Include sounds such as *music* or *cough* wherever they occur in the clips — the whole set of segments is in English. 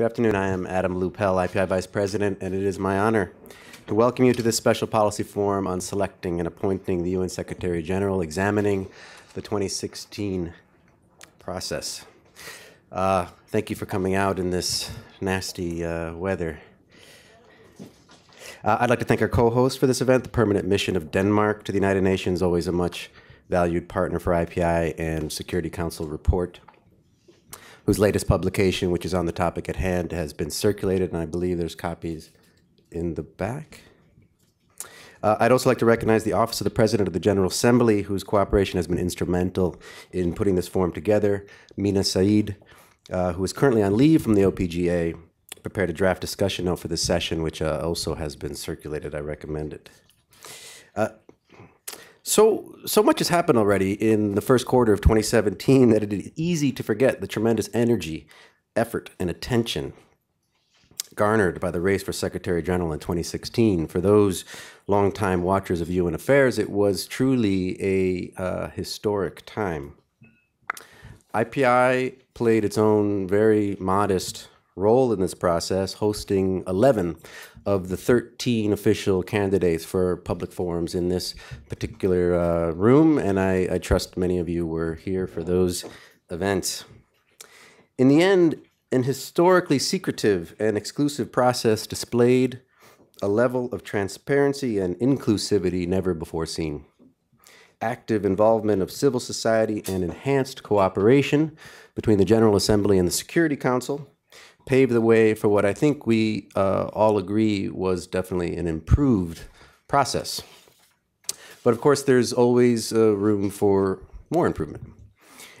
Good afternoon. I am Adam Lupel, IPI Vice President, and it is my honor to welcome you to this special policy forum on selecting and appointing the UN Secretary General, examining the 2016 process. Uh, thank you for coming out in this nasty uh, weather. Uh, I'd like to thank our co-host for this event, the Permanent Mission of Denmark to the United Nations, always a much valued partner for IPI and Security Council report whose latest publication, which is on the topic at hand, has been circulated, and I believe there's copies in the back. Uh, I'd also like to recognize the Office of the President of the General Assembly, whose cooperation has been instrumental in putting this forum together. Mina Said, uh, who is currently on leave from the OPGA, prepared a draft discussion note for this session, which uh, also has been circulated. I recommend it. So, so much has happened already in the first quarter of 2017 that it is easy to forget the tremendous energy, effort, and attention garnered by the race for Secretary General in 2016. For those longtime watchers of UN affairs, it was truly a uh, historic time. IPI played its own very modest role in this process, hosting 11 of the 13 official candidates for public forums in this particular uh, room, and I, I trust many of you were here for those events. In the end, an historically secretive and exclusive process displayed a level of transparency and inclusivity never before seen. Active involvement of civil society and enhanced cooperation between the General Assembly and the Security Council paved the way for what I think we uh, all agree was definitely an improved process. But of course, there's always uh, room for more improvement.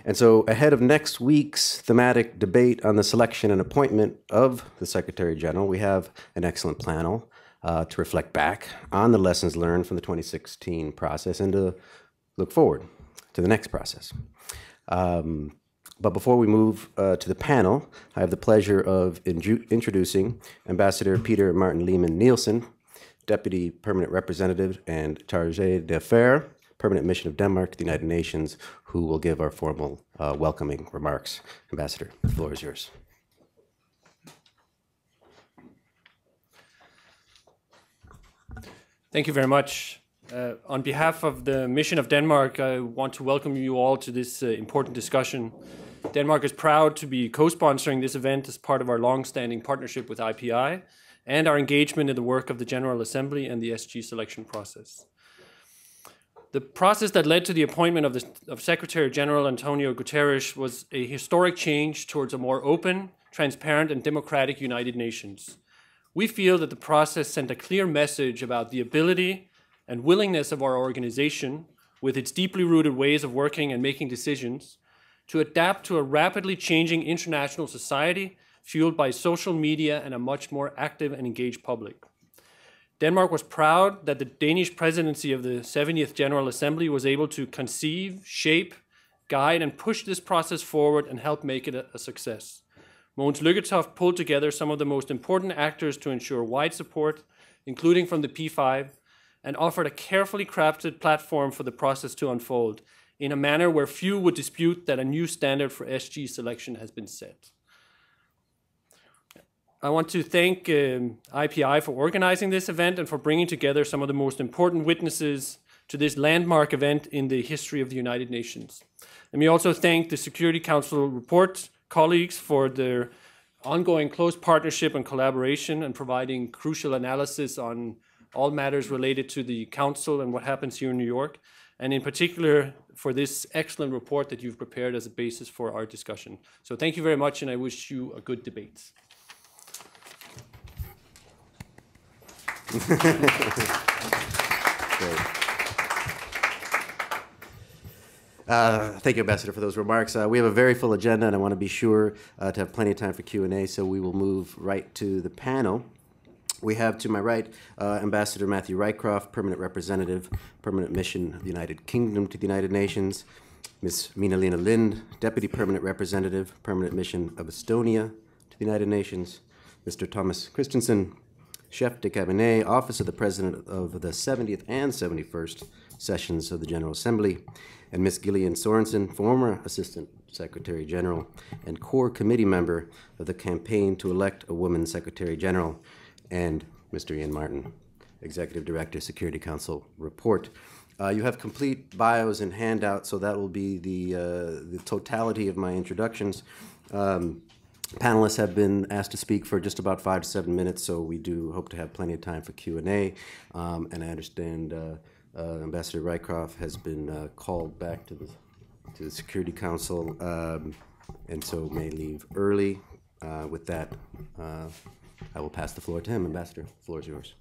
And so, ahead of next week's thematic debate on the selection and appointment of the Secretary General, we have an excellent panel uh, to reflect back on the lessons learned from the 2016 process and to look forward to the next process. Um, but before we move uh, to the panel, I have the pleasure of introducing Ambassador Peter Martin Lehman Nielsen, Deputy Permanent Representative and Chargé d'Affaires, Permanent Mission of Denmark to the United Nations, who will give our formal uh, welcoming remarks. Ambassador, the floor is yours. Thank you very much. Uh, on behalf of the Mission of Denmark, I want to welcome you all to this uh, important discussion Denmark is proud to be co-sponsoring this event as part of our long-standing partnership with IPI and our engagement in the work of the General Assembly and the SG selection process. The process that led to the appointment of, the, of Secretary General Antonio Guterres was a historic change towards a more open, transparent, and democratic United Nations. We feel that the process sent a clear message about the ability and willingness of our organization, with its deeply rooted ways of working and making decisions, to adapt to a rapidly changing international society fueled by social media and a much more active and engaged public. Denmark was proud that the Danish presidency of the 70th General Assembly was able to conceive, shape, guide, and push this process forward and help make it a, a success. Mogens Lykketoft pulled together some of the most important actors to ensure wide support, including from the P5, and offered a carefully crafted platform for the process to unfold, in a manner where few would dispute that a new standard for SG selection has been set. I want to thank um, IPI for organizing this event and for bringing together some of the most important witnesses to this landmark event in the history of the United Nations. Let me also thank the Security Council report colleagues for their ongoing close partnership and collaboration and providing crucial analysis on all matters related to the Council and what happens here in New York and in particular for this excellent report that you've prepared as a basis for our discussion. So thank you very much, and I wish you a good debate. *laughs* Uh, thank you, Ambassador, for those remarks. Uh, we have a very full agenda, and I want to be sure uh, to have plenty of time for Q&A, so we will move right to the panel. We have to my right uh, Ambassador Matthew Rycroft, Permanent Representative, Permanent Mission of the United Kingdom to the United Nations, Ms. Minna-Liina Lind, Deputy Permanent Representative, Permanent Mission of Estonia to the United Nations, Mr. Thomas Christensen, Chef de Cabinet, Office of the President of the 70th and 71st sessions of the General Assembly, and Ms. Gillian Sorensen, former Assistant Secretary General and core committee member of the campaign to elect a woman Secretary General, and Mr. Ian Martin, Executive Director, Security Council report. Uh, you have complete bios and handouts, so that will be the, uh, the totality of my introductions. Um, panelists have been asked to speak for just about five to seven minutes, so we do hope to have plenty of time for Q&A. Um, and I understand uh, uh Ambassador Rycroft has been uh, called back to the, to the Security Council, um, and so may leave early. Uh, with that, I will pass the floor to him. Ambassador, the floor is yours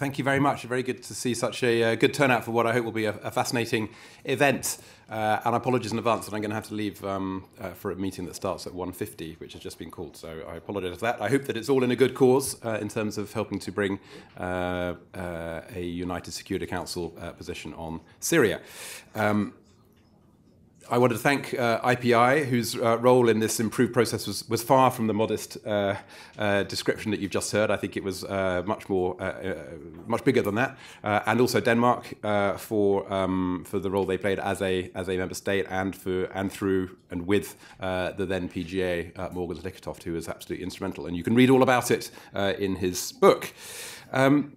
thank you very much. Very good to see such a uh, good turnout for what I hope will be a, a fascinating event. Uh, and apologies in advance that I'm going to have to leave um, uh, for a meeting that starts at 1.50, which has just been called. So I apologize for that. I hope that it's all in a good cause uh, in terms of helping to bring uh, a United Security Council position on Syria. Um, I wanted to thank uh, IPI, whose uh, role in this improved process was, was far from the modest uh, uh description that you've just heard. I think it was uh, much more, uh, much bigger than that, and also Denmark for um, for the role they played as a as a member state and for and through and with the then PGA Mogens Lykketoft, who was absolutely instrumental. And you can read all about it in his book. Um,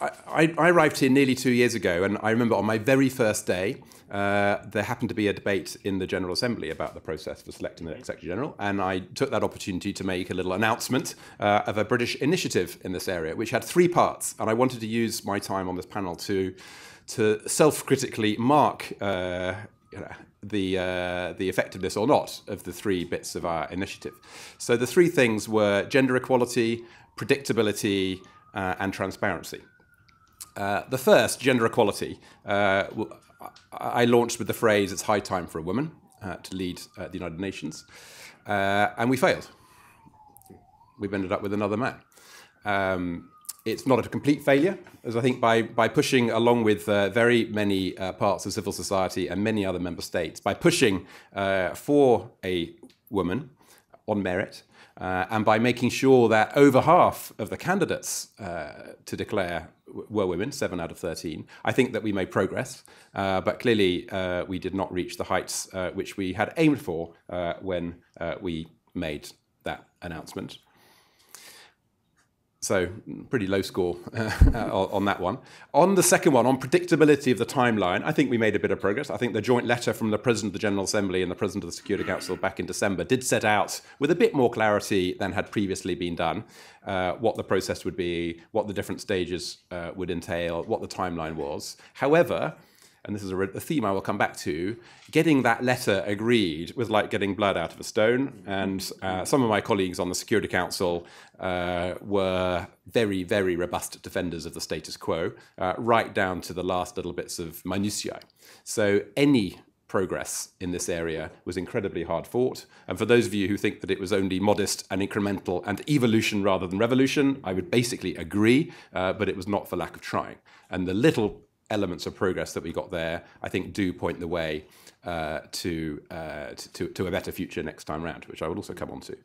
I, I, arrived here nearly two years ago, and I remember on my very first day, uh, there happened to be a debate in the General Assembly about the process for selecting the next Secretary General, and I took that opportunity to make a little announcement uh, of a British initiative in this area, which had three parts, and I wanted to use my time on this panel to to self-critically mark. Uh, you know, the uh, the effectiveness or not of the three bits of our initiative. So the three things were gender equality, predictability, uh, and transparency. Uh, the first, gender equality, uh, I launched with the phrase, it's high time for a woman uh, to lead uh, the United Nations. Uh, and we failed. We've ended up with another man. Um, it's not a complete failure, as I think by, by pushing along with uh, very many uh, parts of civil society and many other member states, by pushing uh, for a woman on merit, uh, and by making sure that over half of the candidates uh, to declare were women, seven out of 13, I think that we made progress. Uh, but clearly, uh, we did not reach the heights uh, which we had aimed for uh, when we made that announcement. So pretty low score uh, *laughs* on that one. On the second one, on predictability of the timeline, I think we made a bit of progress. I think the joint letter from the President of the General Assembly and the President of the Security Council back in December did set out, with a bit more clarity than had previously been done, uh, what the process would be, what the different stages uh, would entail, what the timeline was. However, and this is a, a, theme I will come back to, getting that letter agreed was like getting blood out of a stone. And uh, some of my colleagues on the Security Council uh, were very, very robust defenders of the status quo, uh, right down to the last little bits of minutiae. So any progress in this area was incredibly hard fought. And for those of you who think that it was only modest and incremental and evolution rather than revolution, I would basically agree, uh, but it was not for lack of trying. And the little elements of progress that we got there, I think, do point the way uh, to, uh, to, to a better future next time round, which I will also come on to.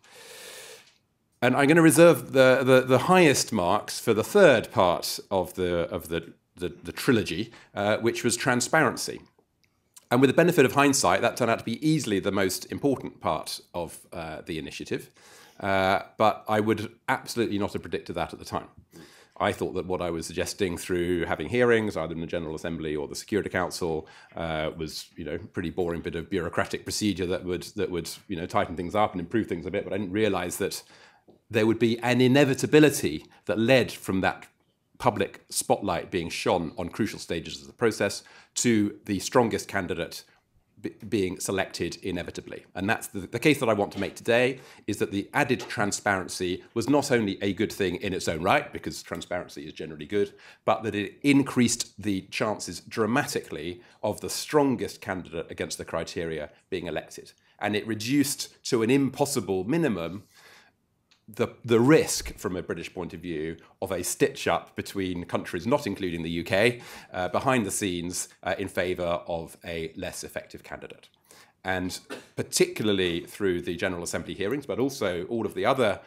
And I'm going to reserve the, the, the highest marks for the third part of the, of the, the, the trilogy, uh, which was transparency. And with the benefit of hindsight, that turned out to be easily the most important part of uh, the initiative. Uh, but I would absolutely not have predicted that at the time. I thought that what I was suggesting through having hearings, either in the General Assembly or the Security Council, uh, was you know pretty boring bit of bureaucratic procedure that would that would you know tighten things up and improve things a bit. But I didn't realise that there would be an inevitability that led from that public spotlight being shone on crucial stages of the process to the strongest candidate being selected inevitably. And that's the, the, case that I want to make today is that the added transparency was not only a good thing in its own right, because transparency is generally good, but that it increased the chances dramatically of the strongest candidate against the criteria being elected. And it reduced to an impossible minimum the, the risk, from a British point of view, of a stitch up between countries, not including the UK, uh, behind the scenes uh, in favour of a less effective candidate. And particularly through the General Assembly hearings, but also all of the other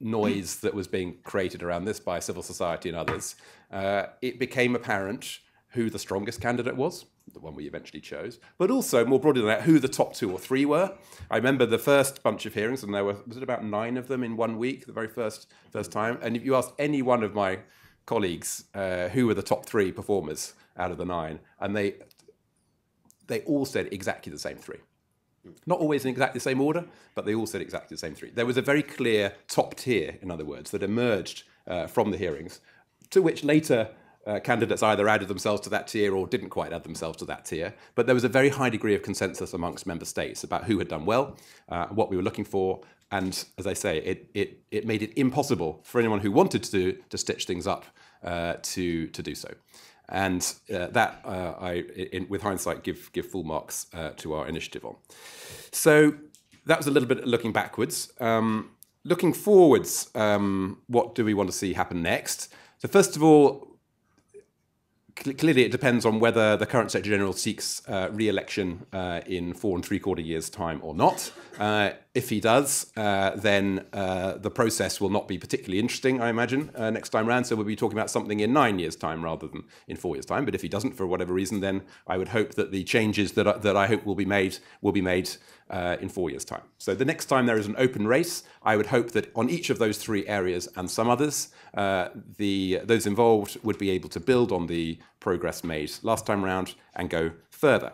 noise that was being created around this by civil society and others, uh, it became apparent who the strongest candidate was, the one we eventually chose, but also more broadly than that, who the top two or three were. I remember the first bunch of hearings, and there were was it about nine of them in one week, the very first first time. And if you asked any one of my colleagues uh, who were the top three performers out of the nine, and they they all said exactly the same three. Not always in exactly the same order, but they all said exactly the same three. There was a very clear top tier, in other words, that emerged uh, from the hearings, to which later uh, candidates either added themselves to that tier or didn't quite add themselves to that tier. But there was a very high degree of consensus amongst member states about who had done well, uh, what we were looking for. And as I say, it, it, it made it impossible for anyone who wanted to, to stitch things up uh, to, to do so. And uh, that uh, I, in, with hindsight, give give full marks uh, to our initiative on. So that was a little bit looking backwards. Um, looking forwards, um, what do we want to see happen next? So first of all, clearly it depends on whether the current Secretary General seeks uh, re-election uh, in four and three quarter years' time or not. If he does, uh, then uh, the process will not be particularly interesting, I imagine, uh, next time round. So we'll be talking about something in nine years' time rather than in four years' time. But if he doesn't, for whatever reason, then I would hope that the changes that I, that I hope will be made will be made uh, in four years' time. So the next time there is an open race, I would hope that on each of those three areas and some others, uh, the those involved would be able to build on the progress made last time round and go further.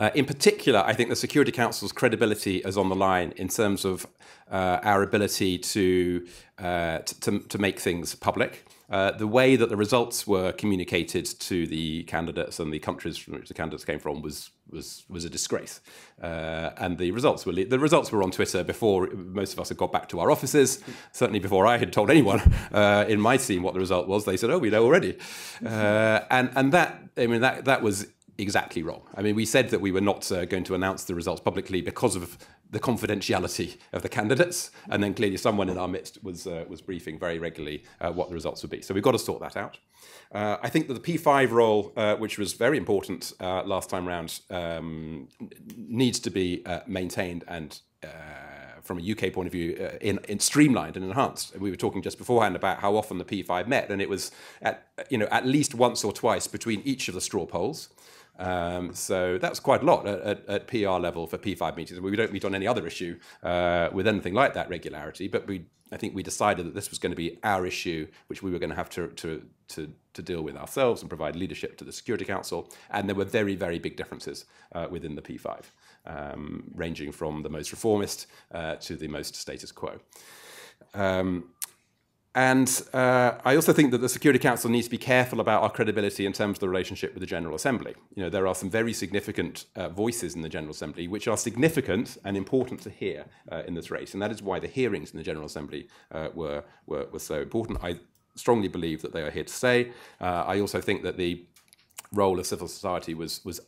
Uh, in particular, I think the Security Council's credibility is on the line in terms of uh, our ability to, uh, to, to make things public. Uh, the way that the results were communicated to the candidates and the countries from which the candidates came from was was was a disgrace. Uh, and the results were the results were on Twitter before most of us had got back to our offices. Certainly before I had told anyone uh, in my team what the result was, they said, "Oh, we know already." Uh, and and that I mean that that was exactly wrong. I mean, we said that we were not uh, going to announce the results publicly because of the confidentiality of the candidates, and then clearly someone in our midst was uh, was briefing very regularly uh, what the results would be. So we've got to sort that out. Uh, I think that the P5 role, uh, which was very important uh, last time round, um, needs to be uh, maintained and. from a UK point of view, in, in, streamlined and enhanced. We were talking just beforehand about how often the P5 met, and it was at you know at least once or twice between each of the straw polls. Um, so that's quite a lot at, at, at, PR level for P5 meetings. We don't meet on any other issue uh, with anything like that regularity, but we, I think we decided that this was going to be our issue, which we were going to have to, to, to, to deal with ourselves and provide leadership to the Security Council. And there were very, very big differences uh, within the P5, um, ranging from the most reformist uh, to the most status quo. Um, and uh, I also think that the Security Council needs to be careful about our credibility in terms of the relationship with the General Assembly. You know, there are some very significant uh, voices in the General Assembly which are significant and important to hear uh, in this race, and that is why the hearings in the General Assembly uh, were, were, were so important. I strongly believe that they are here to stay. Uh, I also think that the role of civil society was was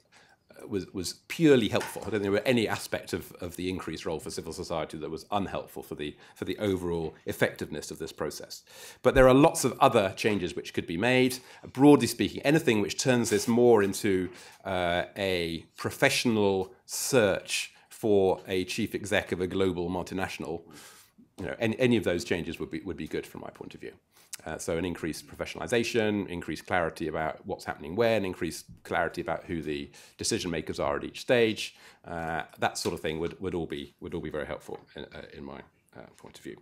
was, was purely helpful. I don't think there were any aspect of, of the increased role for civil society that was unhelpful for the, for the overall effectiveness of this process. But there are lots of other changes which could be made. Broadly speaking, anything which turns this more into uh, a professional search for a chief exec of a global multinational, you know, any, any of those changes would be, would be good from my point of view. Uh, so an increased professionalization, increased clarity about what's happening when, increased clarity about who the decision makers are at each stage. Uh, that sort of thing would, would all be would all be very helpful in, uh, in my uh, point of view.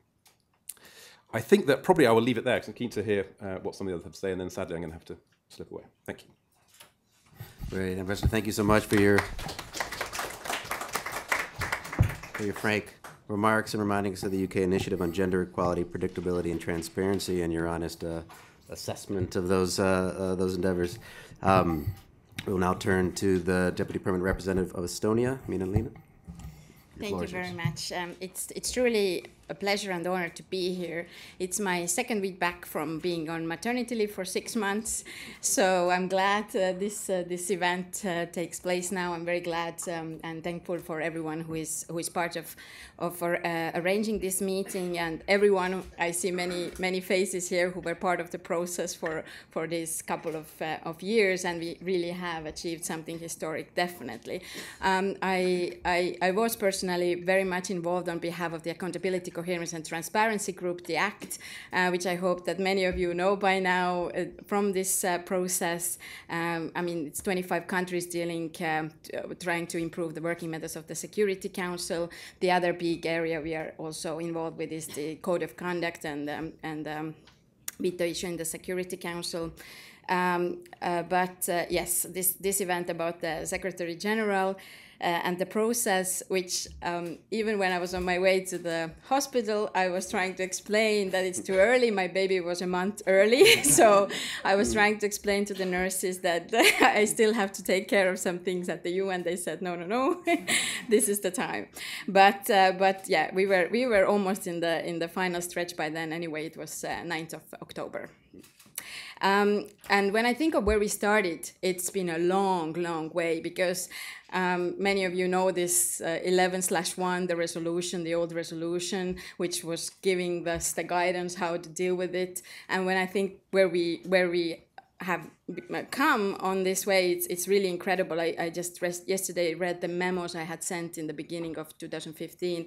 I think that probably I will leave it there because I'm keen to hear uh, what some of the others have to say, and then sadly I'm going to have to slip away. Thank you. Great, Ambassador. Thank you so much for your for your frank remarks and reminding us of the UK initiative on gender equality, predictability, and transparency, and your honest uh, assessment of those uh, uh, those endeavors. Um, we will now turn to the Deputy Permanent Representative of Estonia, Minna-Liina. Thank you very much. Um, it's it's truly a pleasure and honor to be here. It's my second week back from being on maternity leave for six months, so I'm glad uh, this uh, this event uh, takes place now. I'm very glad um, and thankful for everyone who is who is part of of uh, arranging this meeting and everyone. I see many many faces here who were part of the process for for this couple of uh, of years, and we really have achieved something historic. Definitely, um, I, I I was personally very much involved on behalf of the accountability Coherence and Transparency Group, the ACT, uh, which I hope that many of you know by now uh, from this uh, process. Um, I mean, it's 25 countries dealing, um, trying to improve the working methods of the Security Council. The other big area we are also involved with is the Code of Conduct and, um, and um, veto issue in the Security Council. Um, uh, but uh, yes, this, this event about the Secretary General uh, and the process, which um, even when I was on my way to the hospital, I was trying to explain that it's too early. My baby was a month early. *laughs* so I was trying to explain to the nurses that *laughs* I still have to take care of some things at the UN. They said, no, no, no, *laughs* this is the time. But, uh, but yeah, we were, we were almost in the, in the final stretch by then. Anyway, it was uh, 9th of October. Um, and when I think of where we started, it's been a long, long way because um, many of you know this uh, 11 slash 1, the resolution, the old resolution, which was giving us the guidance how to deal with it. And when I think where we where we have come on this way, it's, it's really incredible. I, I just rest, yesterday read the memos I had sent in the beginning of 2015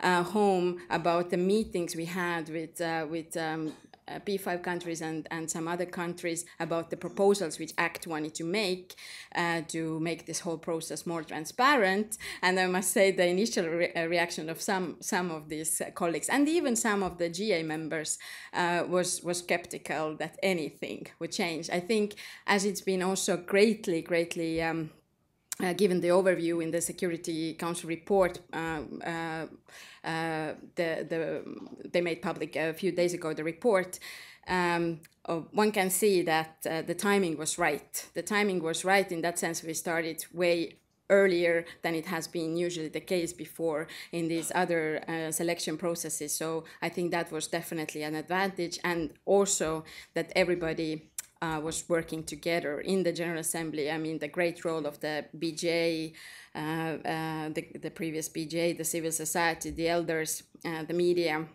uh, home about the meetings we had with uh, with um, uh, P5 countries and, and some other countries about the proposals which ACT wanted to make uh, to make this whole process more transparent. And I must say the initial re uh, reaction of some some of these uh, colleagues and even some of the GA members uh, was was skeptical that anything would change. I think as it's been also greatly greatly um, uh, given the overview in the Security Council report, uh, uh, uh the, the, they made public a few days ago, the report, um, one can see that uh, the timing was right. The timing was right in that sense. We started way earlier than it has been usually the case before in these other uh, selection processes. So I think that was definitely an advantage, and also that everybody uh, was working together in the General Assembly. I mean, the great role of the BJ, uh, uh, the, the previous BJ, the civil society, the elders, uh, the media.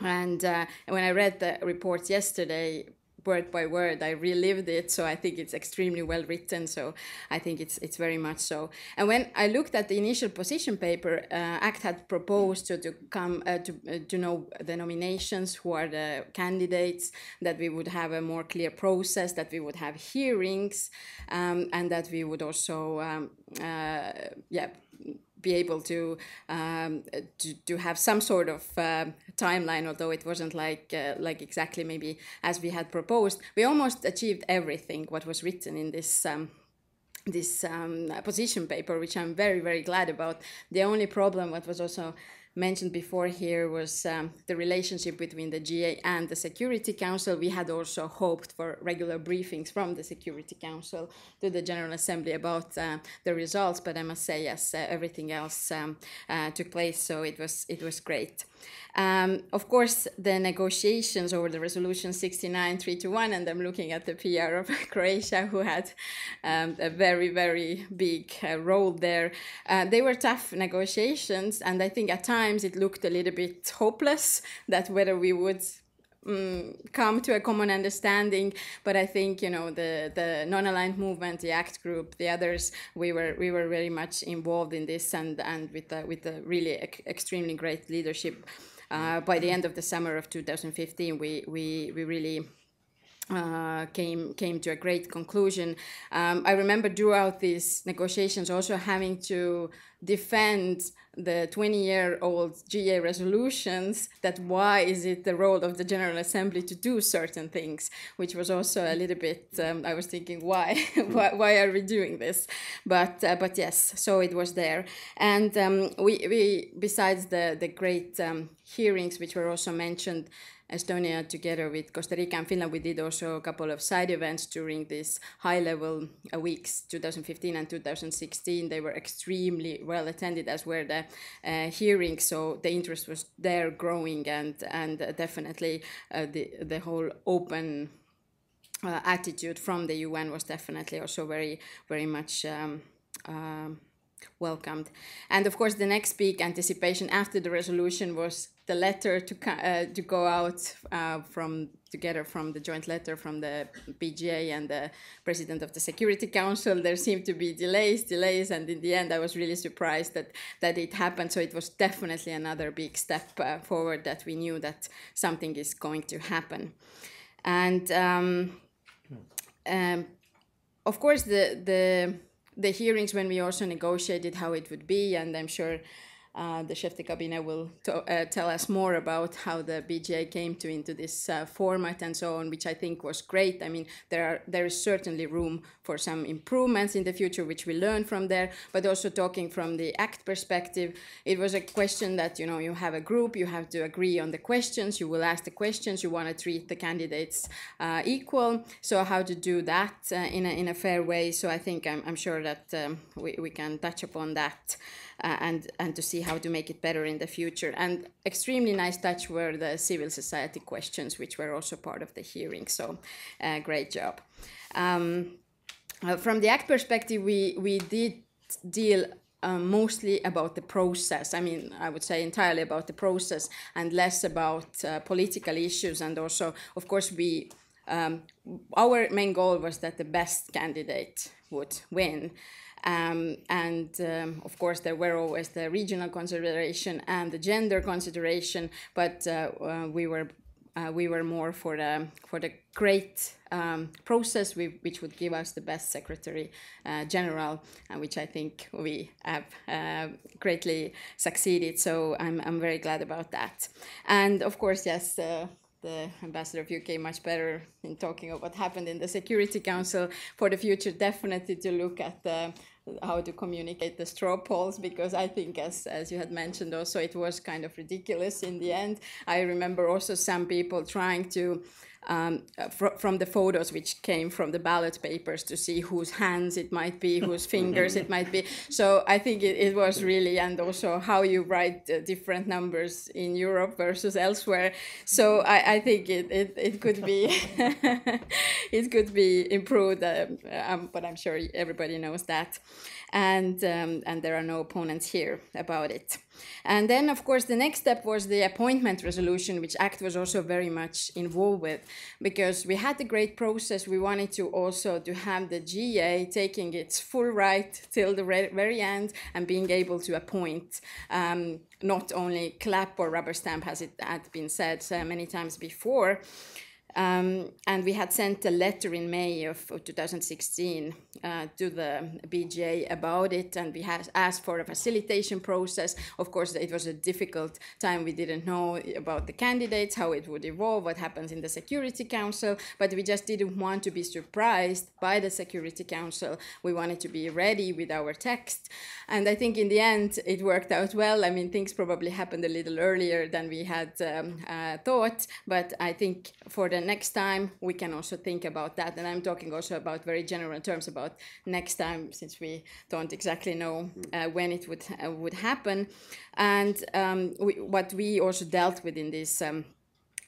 And uh, when I read the reports yesterday, word by word. I relived it, so I think it's extremely well written. So I think it's it's very much so. And when I looked at the initial position paper, uh, ACT had proposed to, to come uh, to uh, to know the nominations, who are the candidates, that we would have a more clear process, that we would have hearings, um, and that we would also um, uh, yeah be able to um, to, to have some sort of uh, timeline, although it wasn't like uh, like exactly maybe as we had proposed. We almost achieved everything what was written in this. Um, this um, position paper, which I'm very, very glad about. The only problem, what was also mentioned before here was um, the relationship between the GA and the Security Council. We had also hoped for regular briefings from the Security Council to the General Assembly about uh, the results, but I must say, yes, uh, everything else um, uh, took place, so it was, it was great. Um, of course, the negotiations over the resolution 69-321, and I'm looking at the PR of *laughs* Croatia, who had um, a very, very big uh, role there. Uh, they were tough negotiations, and I think at times it looked a little bit hopeless that whether we would um, come to a common understanding. But I think you know the the non-aligned movement, the ACT group, the others, we were we were very much involved in this, and and with the, with the really extremely great leadership uh, by the end of the summer of 2015, we, we, we really uh, came came to a great conclusion. Um, I remember throughout these negotiations also having to defend the 20 year old GA resolutions that why is it the role of the General Assembly to do certain things, which was also a little bit, um, I was thinking, why? *laughs* why, why are we doing this? But, uh, but yes, so it was there. And um, we, we, besides the, the great um, hearings, which were also mentioned, Estonia, together with Costa Rica and Finland, we did also a couple of side events during these high level uh, weeks, 2015 and 2016. They were extremely well attended, as were the uh, hearings. So the interest was there growing, and, and uh, definitely uh, the, the whole open uh, attitude from the UN was definitely also very, very much. Um, um welcomed. And of course, the next big anticipation after the resolution was the letter to uh, to go out uh, from together from the joint letter from the PGA and the president of the Security Council. There seemed to be delays, delays, and in the end, I was really surprised that that it happened. So it was definitely another big step uh, forward that we knew that something is going to happen, and. Um, um, of course, the the the hearings when we also negotiated how it would be, and I'm sure uh, the chef de cabinet will uh, tell us more about how the PGA came to into this uh, format and so on, which I think was great. I mean, there are there is certainly room for some improvements in the future, which we learn from there. But also talking from the ACT perspective, it was a question that you know you have a group, you have to agree on the questions, you will ask the questions, you want to treat the candidates uh, equal. So how to do that uh, in a in a fair way? So I think I'm, I'm sure that um, we we can touch upon that uh, and and to see how to make it better in the future. And extremely nice touch were the civil society questions, which were also part of the hearing. So uh, great job. Um, uh, from the ACT perspective, we we did deal uh, mostly about the process. I mean, I would say entirely about the process and less about uh, political issues. And also, of course, we um, our main goal was that the best candidate would win. Um, and um, of course, there were always the regional consideration and the gender consideration, but uh, uh, we were uh, we were more for the for the great um, process we, which would give us the best secretary uh, general uh, which I think we have uh, greatly succeeded. So I'm, I'm very glad about that. And of course yes the ambassador of UK much better in talking of what happened in the Security Council for the future definitely to look at the how to communicate the straw polls because I think, as, as you had mentioned, also it was kind of ridiculous in the end. I remember also some people trying to um, fr- from the photos which came from the ballot papers to see whose hands it might be, whose *laughs* fingers it might be. So I think it, it was really, and also how you write uh, different numbers in Europe versus elsewhere. So I, I think it, it, it could be *laughs* it could be improved, uh, um, but I'm sure everybody knows that and um, and there are no opponents here about it. And then, of course, the next step was the appointment resolution, which ACT was also very much involved with, because we had a great process. We wanted to also to have the GA taking its full right till the very end and being able to appoint um, not only clap or rubber stamp, as it had been said uh, many times before. Um, and we had sent a letter in May of, of 2016 uh, to the PGA about it, and we had asked for a facilitation process. Of course, it was a difficult time. We didn't know about the candidates, how it would evolve, what happens in the Security Council, but we just didn't want to be surprised by the Security Council. We wanted to be ready with our text, and I think in the end it worked out well. I mean, things probably happened a little earlier than we had um, uh, thought, but I think for the next time we can also think about that. And I'm talking also about very general terms about next time, since we don't exactly know uh, when it would uh, would happen. And um, we, what we also dealt with in this. Um,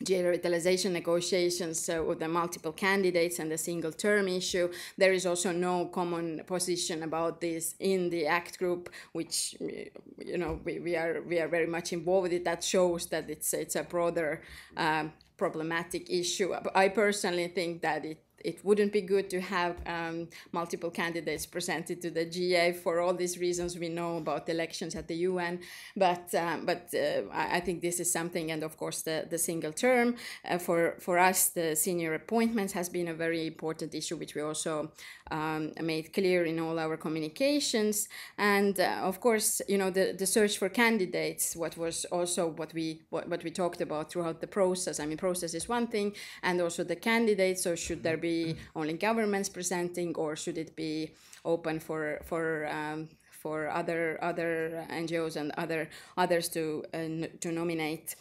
revitalization negotiations uh, with the multiple candidates and the single term issue. There is also no common position about this in the ACT group, which you know we, we are we are very much involved with it. That shows that it's it's a broader um, problematic issue. I personally think that it it wouldn't be good to have um, multiple candidates presented to the GA for all these reasons we know about elections at the UN. But um, but uh, I think this is something, and of course the, the single term uh, for for us the senior appointments has been a very important issue, which we also um, made clear in all our communications. And uh, of course, you know the, the search for candidates, what was also what we what, what we talked about throughout the process. I mean, process is one thing, and also the candidates. So should there be only governments presenting, or should it be open for for um, for other other NGOs and other others to uh, to nominate?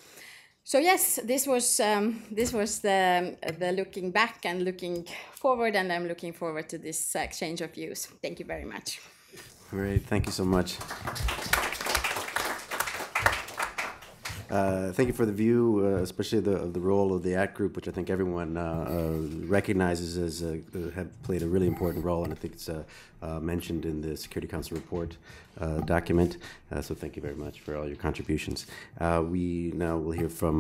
So yes, this was um, this was the the looking back and looking forward, and I'm looking forward to this exchange of views. Thank you very much. Great, thank you so much. Uh, thank you for the view, uh, especially the the role of the ACT group, which I think everyone uh, uh recognizes as uh, have played a really important role, and I think it's uh, mentioned in the Security Council report document. so thank you very much for all your contributions. we now will hear from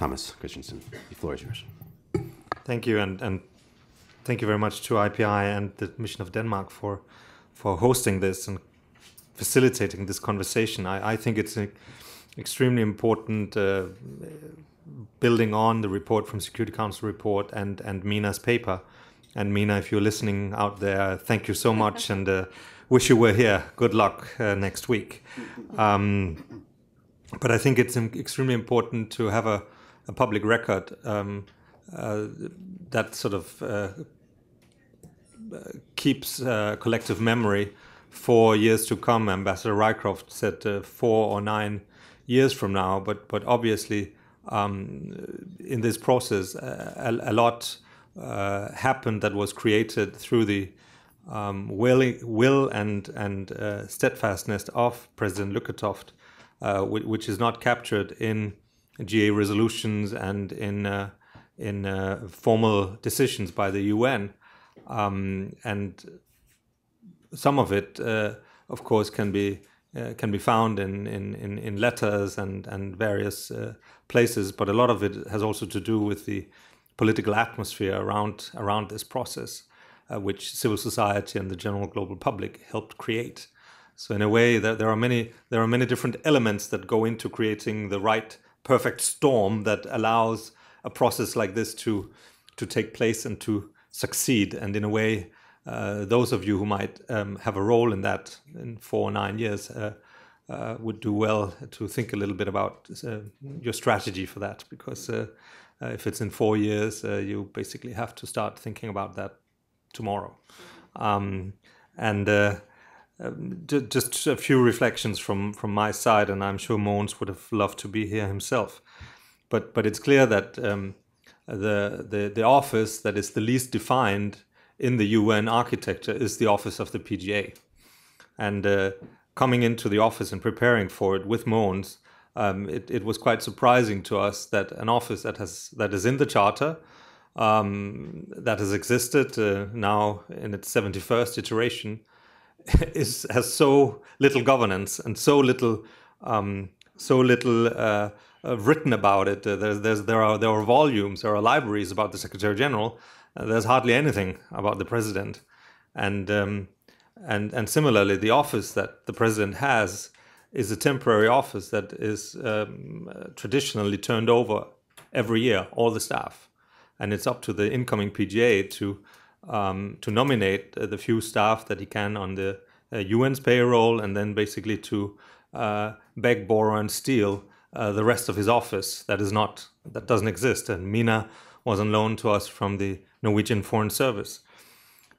Thomas Christensen. The floor is yours. Thank you, and and thank you very much to IPI and the Mission of Denmark for for hosting this and facilitating this conversation. I, I think it's a, extremely important uh, building on the report from Security Council report and and Mina's paper. And Mina, if you're listening out there, thank you so much, and uh, wish you were here. Good luck uh, next week. Um, but I think it's extremely important to have a, a public record um, uh, that sort of uh, keeps uh, collective memory for years to come. Ambassador Rycroft said uh, four or nine years from now, but but obviously um, in this process, uh, a, a, lot uh, happened that was created through the um, will, will and and uh, steadfastness of President Lykketoft, uh, which is not captured in GA resolutions and in in formal decisions by the UN. Um, and some of it, uh, of course, can be uh, can be found in, in, in, in, letters and and various uh, places, but a lot of it has also to do with the political atmosphere around around this process, uh, which civil society and the general global public helped create. So in a way, there, there are many there are many different elements that go into creating the right perfect storm that allows a process like this to to take place and to succeed. And in a way, uh, those of you who might um, have a role in that in four or nine years uh, uh, would do well to think a little bit about uh, your strategy for that because uh, if it's in four years, you basically have to start thinking about that tomorrow. Um, and um, just a few reflections from, from my side, and I'm sure Mogens would have loved to be here himself. But but it's clear that um, the, the the office that is the least defined in the UN architecture is the office of the PGA. And uh, coming into the office and preparing for it with Mogens, um, it, it, was quite surprising to us that an office that has that is in the charter, um, that has existed uh, now in its 71st iteration, *laughs* is has so little governance and so little um, so little uh, uh, written about it. Uh, there's, there's, there are there are volumes, there are libraries about the Secretary General, there's hardly anything about the president. And, um, and, and similarly, the office that the president has is a temporary office that is um, traditionally turned over every year, all the staff. And it's up to the incoming PGA to, um, to nominate uh, the few staff that he can on the uh, UN's payroll and then basically to uh, beg, borrow, and steal uh, the rest of his office that is not that doesn't exist. And Mina was on loan to us from the Norwegian Foreign Service.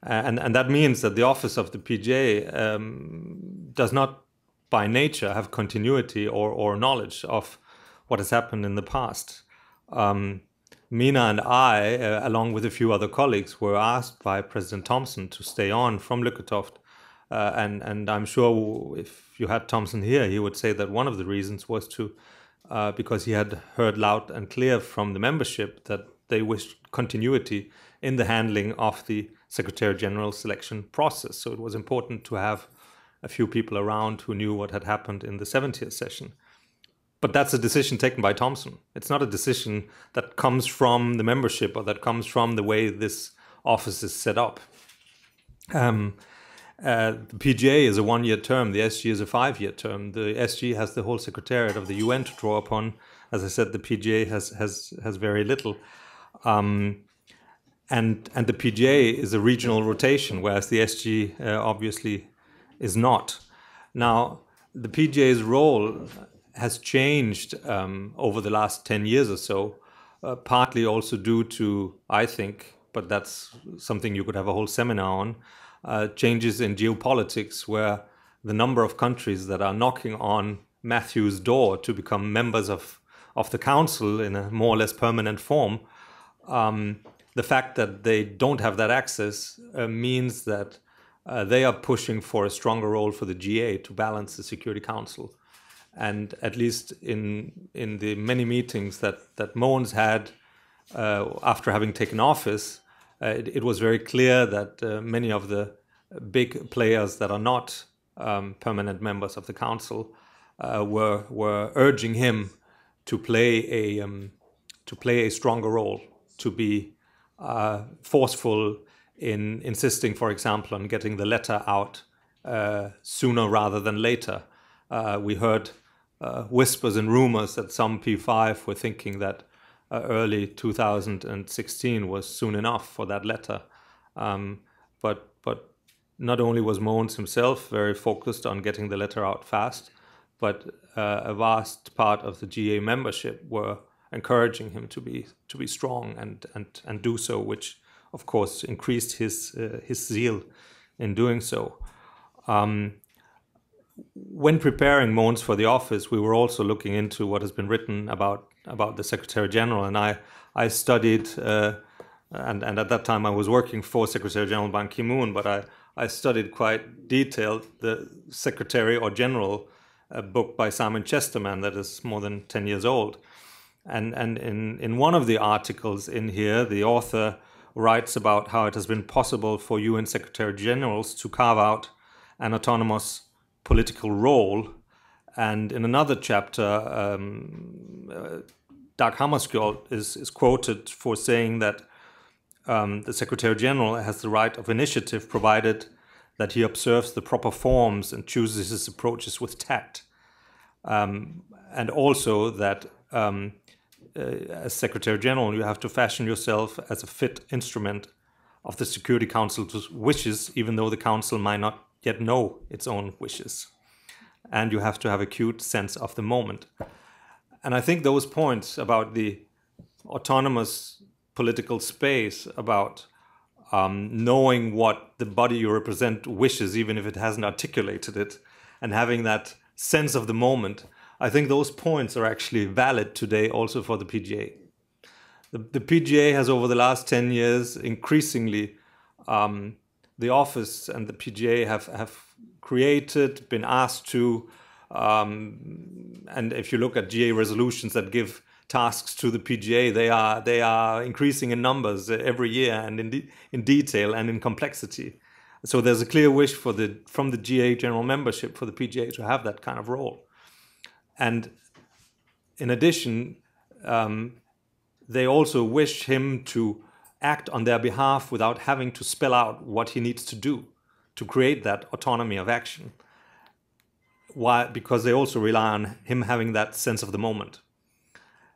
and, and that means that the office of the PGA um, does not, by nature, have continuity or, or knowledge of what has happened in the past. Um, Mina and I, uh, along with a few other colleagues, were asked by President Thomson to stay on from Lykketoft. Uh, and, and I'm sure if you had Thomson here, he would say that one of the reasons was to, uh, because he had heard loud and clear from the membership that they wished continuity in the handling of the Secretary General selection process. So it was important to have a few people around who knew what had happened in the 70th session. But that's a decision taken by Thomson. It's not a decision that comes from the membership or that comes from the way this office is set up. Um, uh, the PGA is a one year term, the SG is a five year term. The SG has the whole secretariat of the UN to draw upon. As I said, the PGA has, has, has very little. Um, and and the PGA is a regional rotation, whereas the SG uh, obviously is not. Now, the PGA's role has changed um, over the last 10 years or so, uh, partly also due to, I think, but that's something you could have a whole seminar on, uh, changes in geopolitics where the number of countries that are knocking on Matthew's door to become members of, of the council in a more or less permanent form um, the fact that they don't have that access uh, means that uh, they are pushing for a stronger role for the GA to balance the Security Council. and at least in in the many meetings that that Mogens had uh, after having taken office, uh, it, it, was very clear that uh, many of the big players that are not um, permanent members of the council uh, were were urging him to play a um, to play a stronger role, to be uh, forceful in insisting, for example, on getting the letter out uh, sooner rather than later. Uh, we heard uh, whispers and rumors that some P5 were thinking that uh, early 2016 was soon enough for that letter. Um, but but not only was Mogens himself very focused on getting the letter out fast, but uh, a vast part of the GA membership were encouraging him to be to be strong and and and do so, which of course increased his uh, his zeal in doing so. Um, when preparing Mogens for the office, we were also looking into what has been written about about the Secretary General, and I I studied. Uh, and, and at that time I was working for Secretary General Ban Ki-moon, but I, I studied quite detailed the Secretary or General uh, book by Simon Chesterman that is more than 10 years old. And, and in, in one of the articles in here, the author writes about how it has been possible for UN Secretary Generals to carve out an autonomous political role. And in another chapter, um, uh, Dag Hammarskjöld is, is quoted for saying that um, the Secretary General has the right of initiative provided that he observes the proper forms and chooses his approaches with tact. Um, and also that um, as Secretary General, you have to fashion yourself as a fit instrument of the Security Council's wishes, even though the Council might not yet know its own wishes. And you have to have acute sense of the moment. And I think those points about the autonomous political space, about um, knowing what the body you represent wishes, even if it hasn't articulated it, and having that sense of the moment, I think those points are actually valid today also for the PGA. The, the PGA has over the last 10 years increasingly um, the office and the PGA have, have created, been asked to, um, and if you look at GA resolutions that give tasks to the PGA, they are they are increasing in numbers every year and in de in detail and in complexity. So there's a clear wish for the from the GA general membership for the PGA to have that kind of role. And in addition, um, they also wish him to act on their behalf without having to spell out what he needs to do to create that autonomy of action. Why? Because they also rely on him having that sense of the moment.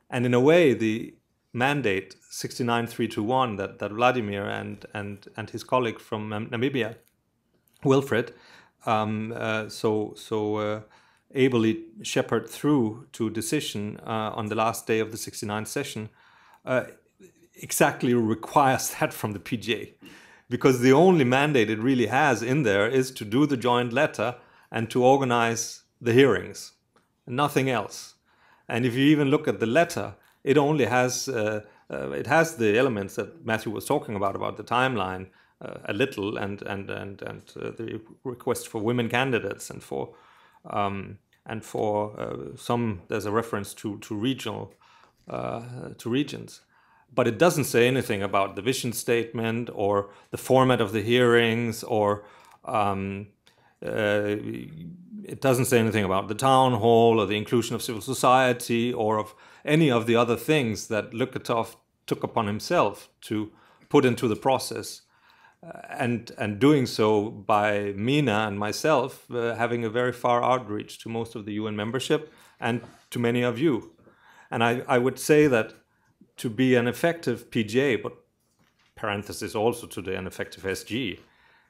And in a way, the mandate 69321 that, that Vladimir and, and, and his colleague from Namibia, Wilfred, um, uh, so, so uh, ably shepherd through to decision uh, on the last day of the 69th session uh, exactly requires that from the PGA. Because the only mandate it really has in there is to do the joint letter and to organize the hearings, nothing else. And if you even look at the letter, it only has uh, uh, it has the elements that Matthew was talking about about the timeline uh, a little and and and and uh, the request for women candidates and for um, and for uh, some there's a reference to to regional uh, to regions. But it doesn't say anything about the vision statement or the format of the hearings or um, uh, it doesn't say anything about the town hall or the inclusion of civil society or of any of the other things that Lykketoft took upon himself to put into the process and and doing so by Minna and myself uh, having a very far outreach to most of the UN membership and to many of you. And I, I would say that to be an effective PGA, but parenthesis also today an effective SG,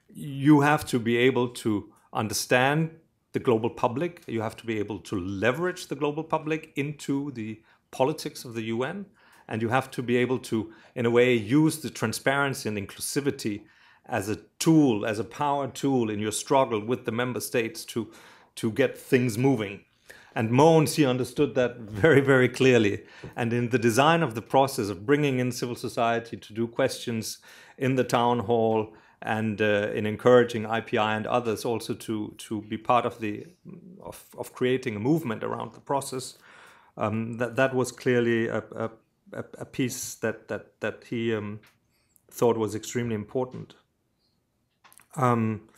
you have to be able to understand the global public. You have to be able to leverage the global public into the politics of the UN. And you have to be able to, in a way, use the transparency and inclusivity as a tool, as a power tool in your struggle with the member states to, to get things moving. And Mogens, he understood that very, very clearly. And in the design of the process of bringing in civil society to do questions in the town hall and uh, in encouraging IPI and others also to to be part of the of, of creating a movement around the process. Um, that that was clearly a, a, a piece that that that he um, thought was extremely important. Um,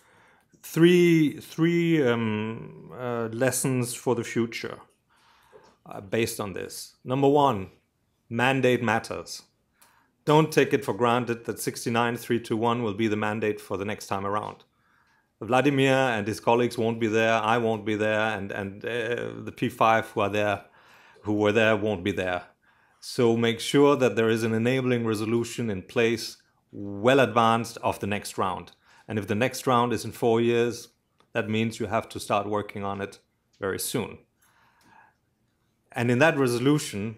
three three um, uh, lessons for the future uh, based on this. Number one, mandate matters. Don't take it for granted that 69321 will be the mandate for the next time around. Vladimir and his colleagues won't be there. I won't be there, and and uh, the P5 who are there, who were there, won't be there. So make sure that there is an enabling resolution in place, well advanced of the next round. And if the next round is in four years, that means you have to start working on it very soon. And in that resolution,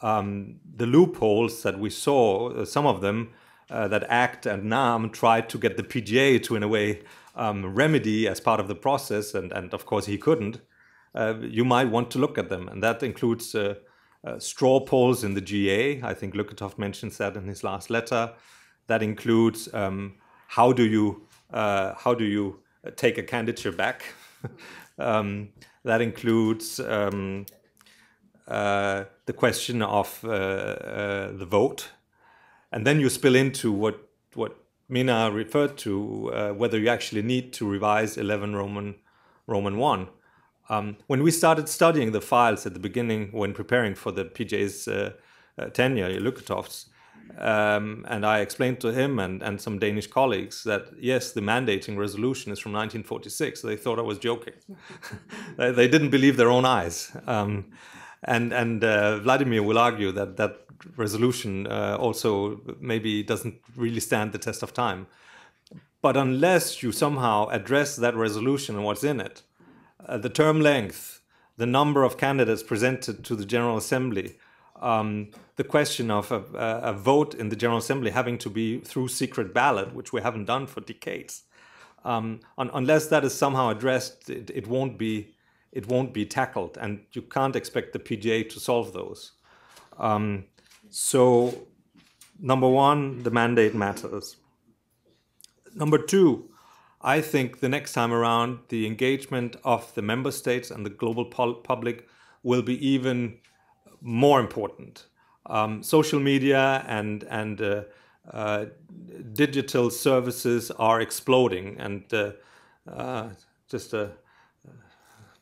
um, the loopholes that we saw, uh, some of them uh, that ACT and NAM tried to get the PGA to, in a way, um, remedy as part of the process, and, and of course he couldn't, uh, you might want to look at them. And that includes uh, uh, straw polls in the GA. I think Lykketoft mentions that in his last letter. That includes um, how do you uh, how do you take a candidature back. *laughs* um, that includes um, uh, the question of uh, uh, the vote, and then you spill into what what Minna referred to, uh, whether you actually need to revise 11 Roman Roman one. Um, when we started studying the files at the beginning, when preparing for the PGA's tenure, Lykketoft's, um, and I explained to him and, and some Danish colleagues that yes, the mandating resolution is from 1946. They thought I was joking. *laughs* they, didn't believe their own eyes. Um, and and uh, Vladimir will argue that that resolution uh, also maybe doesn't really stand the test of time. But unless you somehow address that resolution and what's in it, uh, the term length, the number of candidates presented to the General Assembly, um, the question of a, a, vote in the General Assembly having to be through secret ballot, which we haven't done for decades, um, un unless that is somehow addressed, it, it won't be it won't be tackled, and you can't expect the PGA to solve those. Um, so, number one, the mandate matters. Number two, I think the next time around, the engagement of the member states and the global public will be even more important. Um, social media and and uh, uh, digital services are exploding, and uh, uh just a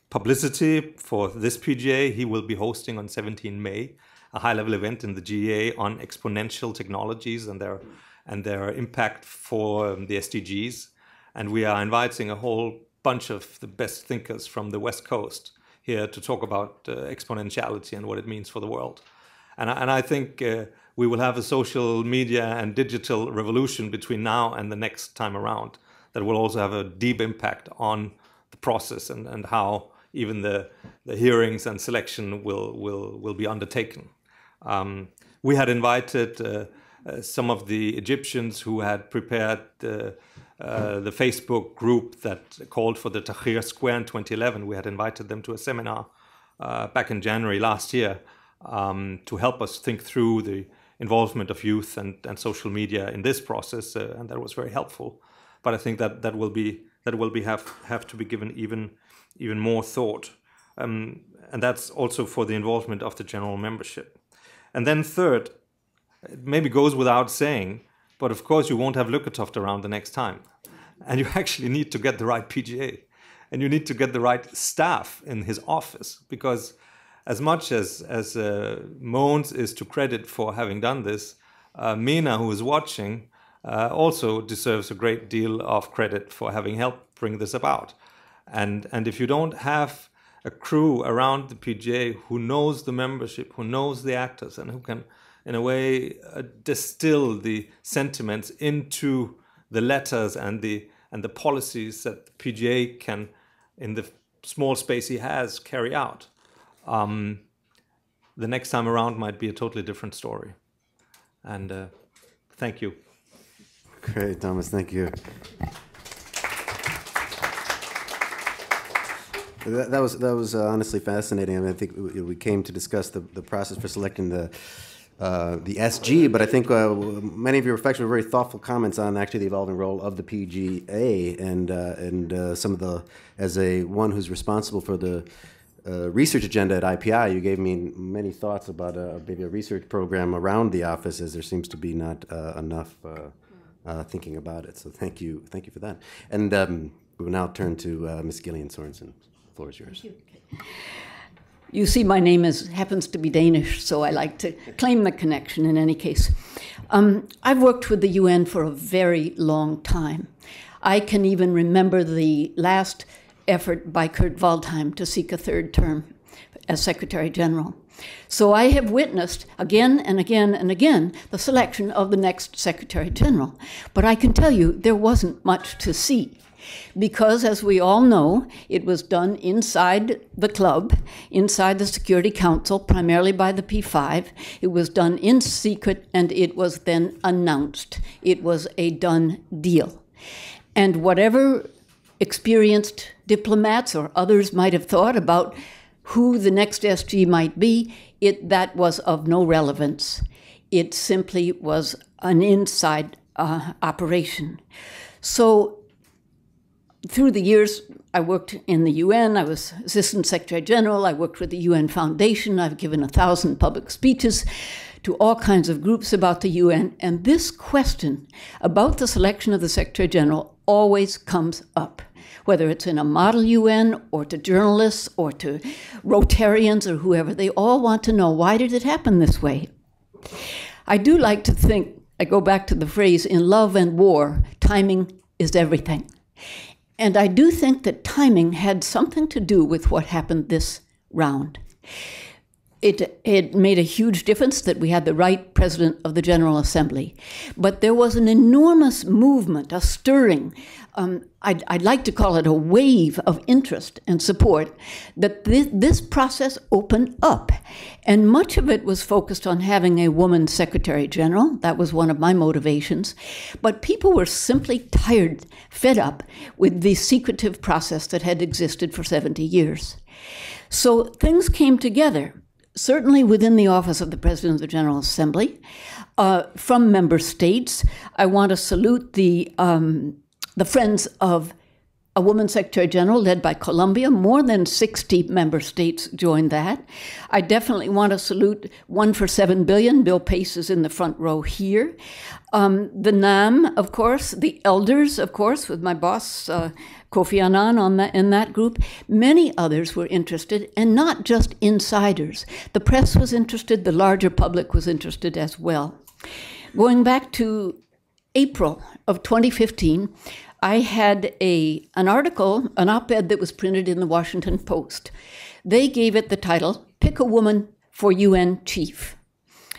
publicity for this PGA. He will be hosting on 17 May a high-level event in the GA on exponential technologies and their and their impact for um, the SDGs. And we are inviting a whole bunch of the best thinkers from the West Coast here to talk about uh, exponentiality and what it means for the world. And, and I think uh, we will have a social media and digital revolution between now and the next time around that will also have a deep impact on the process and, and how even the, the hearings and selection will, will, will be undertaken. Um, we had invited uh, uh, some of the Egyptians who had prepared the, uh, the Facebook group that called for the Tahrir Square in 2011. We had invited them to a seminar uh, back in January last year um, to help us think through the involvement of youth and, and social media in this process, uh, and that was very helpful. But I think that that will be that will be have have to be given even even more thought. Um, and that's also for the involvement of the general membership. And then third, it maybe goes without saying, but of course you won't have Lykketoft around the next time. And you *laughs* actually need to get the right PGA. And you need to get the right staff in his office because as much as, as uh, is to credit for having done this, uh, Minna, who is watching, uh, also deserves a great deal of credit for having helped bring this about. And, and if you don't have a crew around the PGA who knows the membership, who knows the actors, and who can, in a way, uh, distill the sentiments into the letters and the and the policies that the PGA can, in the small space he has, carry out. Um, the next time around might be a totally different story. And uh, thank you. Great, Thomas. Thank you. That, that was that was uh, honestly fascinating. I mean, I think we, we, came to discuss the, the process for selecting the uh, the SG, but I think uh, many of your reflections were very thoughtful comments on actually the evolving role of the PGA and uh, and uh, some of the as a one who's responsible for the uh, research agenda at IPI. You gave me many thoughts about maybe a research program around the office, as there seems to be not enough thinking about it. So thank you, thank you for that. And um, we will now turn to Ms. Gillian Sorensen. The floor is yours. You see, my name is happens to be Danish, so I like to claim the connection in any case. Um, I've worked with the UN for a very long time. I can even remember the last effort by Kurt Waldheim to seek a third term as Secretary General. So I have witnessed again and again and again the selection of the next Secretary General. But I can tell you, there wasn't much to see because, as we all know, it was done inside the club, inside the Security Council, primarily by the P5. It was done in secret and it was then announced. It was a done deal. And whatever experienced diplomats or others might have thought about who the next SG might be, it, that was of no relevance. It simply was an inside uh, operation. So through the years, I worked in the UN. I was Assistant Secretary General. I worked with the UN Foundation. I've given a thousand public speeches to all kinds of groups about the UN. And this question about the selection of the Secretary General always comes up, whether it's in a model UN or to journalists or to Rotarians or whoever. They all want to know why did it happen this way? I do like to think, I go back to the phrase in love and war, timing is everything. And I do think that timing had something to do with what happened this round. It, it made a huge difference that we had the right president of the General Assembly. But there was an enormous movement, a stirring, um, I'd, I'd, like to call it a wave of interest and support that this, this, process opened up. And much of it was focused on having a woman secretary general. That was one of my motivations. But people were simply tired, fed up with the secretive process that had existed for 70 years. So things came together, certainly within the office of the President of the General Assembly. Uh, from member states, I want to salute the um, the Friends of a Woman Secretary General led by Colombia. More than 60 member states joined that. I definitely want to salute One for Seven Billion. Bill Pace is in the front row here. Um, the NAM, of course, the elders, of course, with my boss, uh, Kofi Annan on in that group. Many others were interested, and not just insiders. The press was interested, the larger public was interested as well. Going back to April of 2015, I had a an article, an op-ed that was printed in the Washington Post. They gave it the title "Pick a Woman for UN Chief."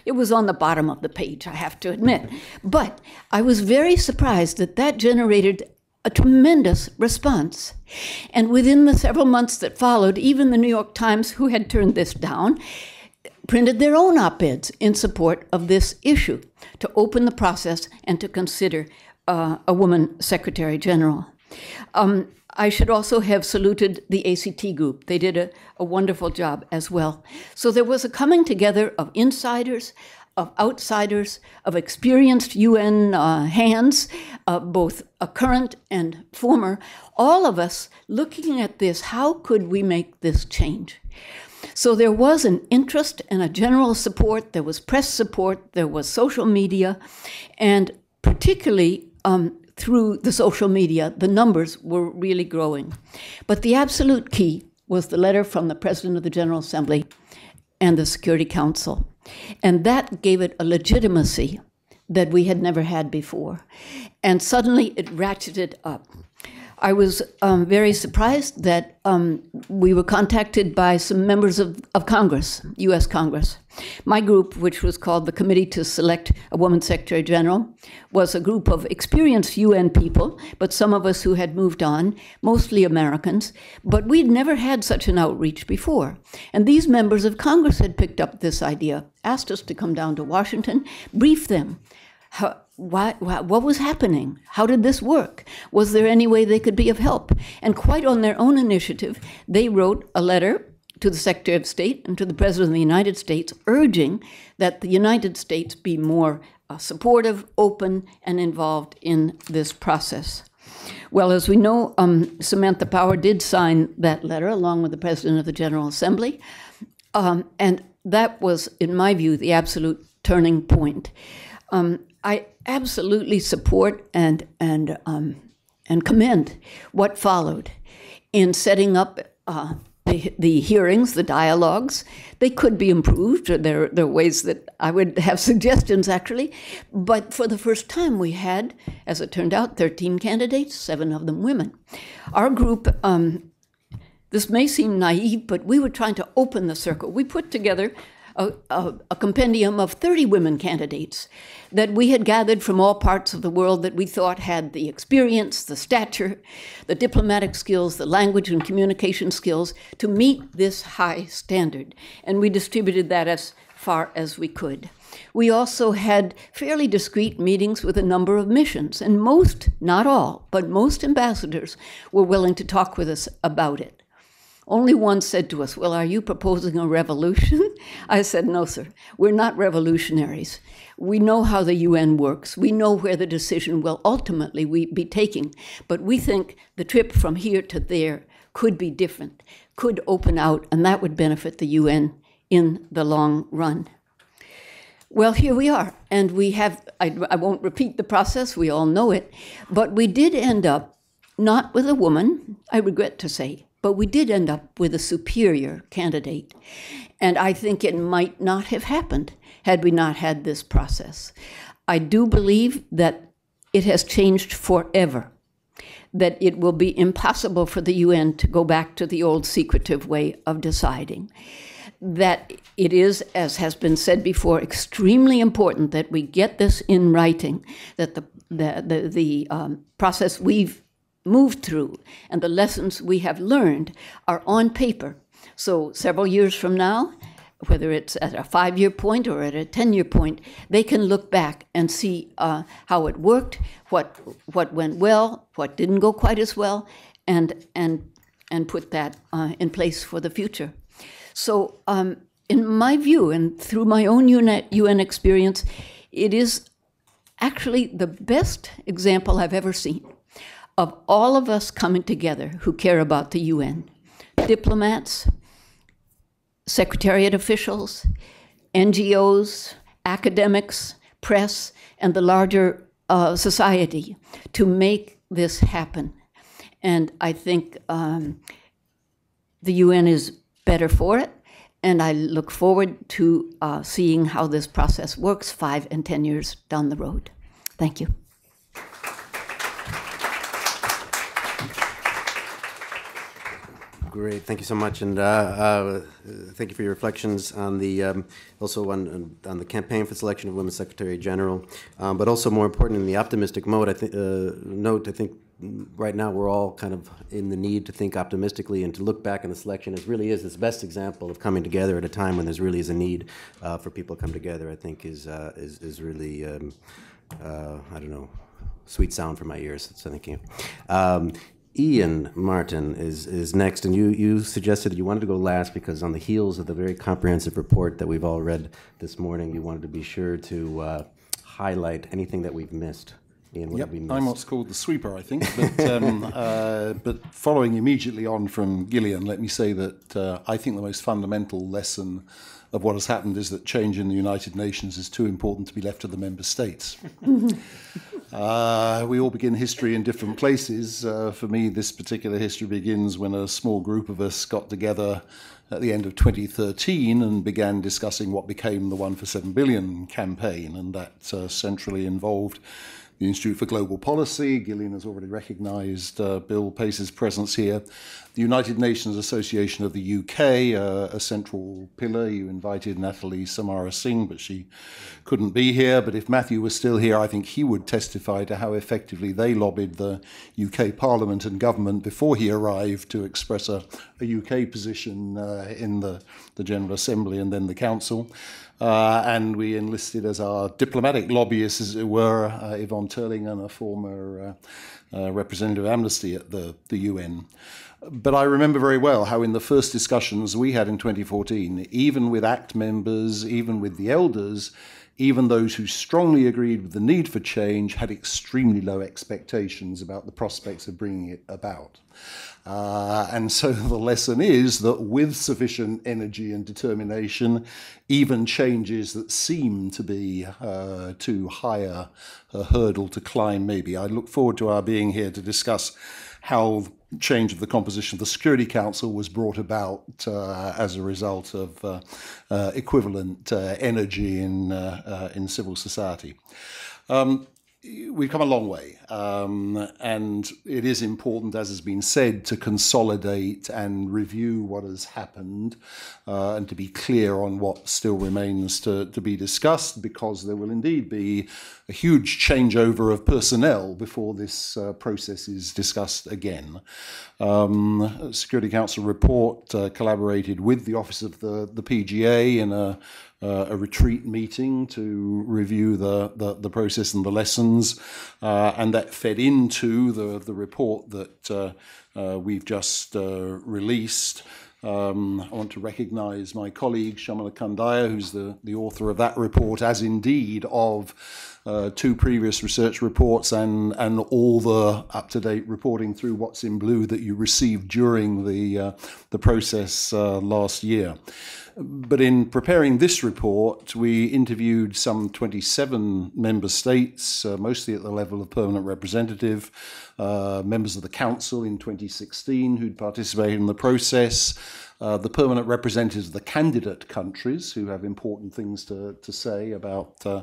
It was on the bottom of the page, I have to admit. But I was very surprised that that generated a tremendous response. And within the several months that followed, even the New York Times, who had turned this down, printed their own op eds in support of this issue to open the process and to consider uh, a woman secretary general. Um, I should also have saluted the ACT group. They did a, a wonderful job as well. So there was a coming together of insiders, of outsiders, of experienced UN uh, hands, uh, both current and former, all of us looking at this how could we make this change? So there was an interest and a general support, there was press support, there was social media, and particularly um, through the social media, the numbers were really growing. But the absolute key was the letter from the President of the General Assembly and the Security Council. And that gave it a legitimacy that we had never had before. And suddenly it ratcheted up. I was um, very surprised that um, we were contacted by some members of, of Congress, US Congress. My group, which was called the Committee to Select a Woman Secretary General, was a group of experienced UN people, but some of us who had moved on, mostly Americans, but we'd never had such an outreach before. And these members of Congress had picked up this idea, asked us to come down to Washington, brief them. Why, why, what was happening? How did this work? Was there any way they could be of help? And quite on their own initiative, they wrote a letter to the Secretary of State and to the President of the United States, urging that the United States be more uh, supportive, open, and involved in this process. Well, as we know, um, Samantha Power did sign that letter along with the President of the General Assembly. Um, and that was, in my view, the absolute turning point. Um, I absolutely support and, and, um, and commend what followed in setting up uh, the, the hearings, the dialogues, they could be improved. There, there are ways that I would *laughs* have suggestions, actually. But for the first time, we had, as it turned out, 13 candidates, seven of them women. Our group, um, this may seem naive, but we were trying to open the circle. We put together a, a, a, compendium of 30 women candidates that we had gathered from all parts of the world that we thought had the experience, the stature, the diplomatic skills, the language and communication skills to meet this high standard. And we distributed that as far as we could. We also had fairly discreet meetings with a number of missions, and most, not all, but most ambassadors were willing to talk with us about it. Only one said to us, Well, are you proposing a revolution? I said, No, sir. We're not revolutionaries. We know how the UN works. We know where the decision will ultimately we be taking. But we think the trip from here to there could be different, could open out, and that would benefit the UN in the long run. Well, here we are. And we have, I, I won't repeat the process, we all know it, but we did end up not with a woman, I regret to say, but we did end up with a superior candidate. And I think it might not have happened had we not had this process. I do believe that it has changed forever, that it will be impossible for the UN to go back to the old secretive way of deciding. That it is, as has been said before, extremely important that we get this in writing, that the, the, the, the um, process we've moved through and the lessons we have learned are on paper. So several years from now, whether it's at a five year point or at a 10 year point, they can look back and see uh, how it worked, what, what went well, what didn't go quite as well, and, and, and put that uh, in place for the future. So, um, in my view, and through my own UN experience, it is actually the best example I've ever seen of all of us coming together who care about the UN diplomats, secretariat officials, NGOs, academics, press, and the larger uh, society to make this happen. And I think um, the UN is better for it. And I look forward to uh, seeing how this process works five and 10 years down the road. Thank you. Great, thank you so much, and uh, uh, thank you for your reflections on the um, also on on the campaign for selection of women Secretary General, um, but also more important in the optimistic mode. I think uh, note. I think right now we're all kind of in the need to think optimistically and to look back on the selection as really is this best example of coming together at a time when there's really is a need uh, for people to come together. I think is uh, is is really um, uh, I don't know sweet sound for my ears. So thank you. Um, Ian Martin is, is next, and you, you suggested that you wanted to go last because on the heels of the very comprehensive report that we've all read this morning, you wanted to be sure to uh, highlight anything that we've missed. Ian, what yep, we missed? I'm what's called the sweeper, I think. But, um, *laughs* uh, but following immediately on from Gillian, let me say that uh, I think the most fundamental lesson of what has happened is that change in the United Nations is too important to be left to the member states. *laughs* uh, we all begin history in different places. Uh, for me, this particular history begins when a small group of us got together at the end of 2013 and began discussing what became the One for Seven Billion campaign, and that uh, centrally involved the Institute for Global Policy. Gillian has already recognized uh, Bill Pace's presence here. The United Nations Association of the UK, uh, a central pillar. You invited Natalie Samarasinghe, but she couldn't be here. But if Matthew was still here, I think he would testify to how effectively they lobbied the UK Parliament and government before he arrived to express a, a UK position uh, in the, the General Assembly and then the Council. Uh, and we enlisted as our diplomatic lobbyists, as it were, uh, Yvonne Terlingen, a former uh, representative Amnesty at the, the UN. But I remember very well how, in the first discussions we had in 2014, even with ACT members, even with the elders, even those who strongly agreed with the need for change had extremely low expectations about the prospects of bringing it about. Uh, and so *laughs* the lesson is that with sufficient energy and determination, even changes that seem to be uh, too high a hurdle to climb, maybe. I look forward to our being here to discuss how change of the composition of the Security Council was brought about uh, as a result of uh, uh, equivalent uh, energy in, uh, in civil society. Um, we've come a long way, um, and it is important, as has been said, to consolidate and review what has happened uh, and to be clear on what still remains to, to be discussed, because there will indeed be a huge changeover of personnel before this uh, process is discussed again. Um, Security Council report uh, collaborated with the Office of the, the PGA in a uh, a retreat meeting to review the, the, the process and the lessons, uh, and that fed into the, the report that uh, uh we've just uh, released. Um, I want to recognize my colleague Shamala Kandiah, who's the, the author of that report, as indeed of uh, two previous research reports and, and all the up to date reporting through What's in Blue that you received during the, uh, the process uh, last year. But in preparing this report, we interviewed some 27 member states, uh, mostly at the level of permanent representative, uh, members of the council in 2016 who'd participated in the process, uh, the permanent representatives of the candidate countries who have important things to, to say about uh,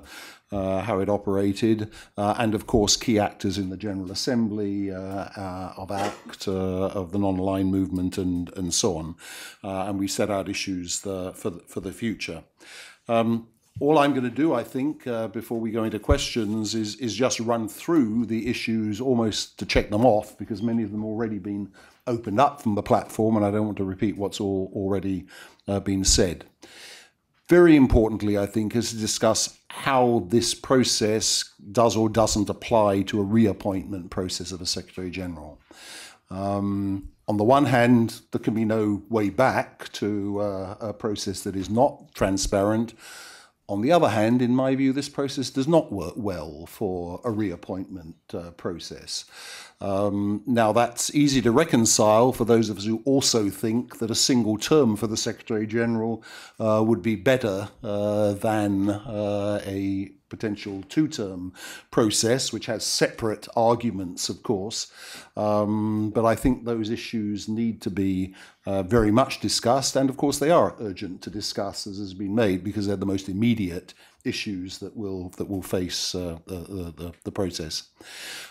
uh, how it operated, uh, and of course key actors in the General Assembly uh, uh, of ACT, of the non-aligned movement, and and so on. and we set out issues the, for the, for the future. Um, all I'm going to do, I think, uh, before we go into questions, is is just run through the issues almost to check them off because many of them already been opened up from the platform, and I don't want to repeat what's all already uh, been said. Very importantly, I think, is to discuss how this process does or doesn't apply to a reappointment process of a Secretary General. Um, on the one hand, there can be no way back to uh, a process that is not transparent. On the other hand, in my view, this process does not work well for a reappointment uh, process. Um, now, that's easy to reconcile for those of us who also think that a single term for the Secretary General uh, would be better uh, than uh, a potential two term process, which has separate arguments, of course. Um, but I think those issues need to be uh, very much discussed. And of course, they are urgent to discuss, as has been made, because they're the most immediate issues that will that will face uh, the, the, the, process.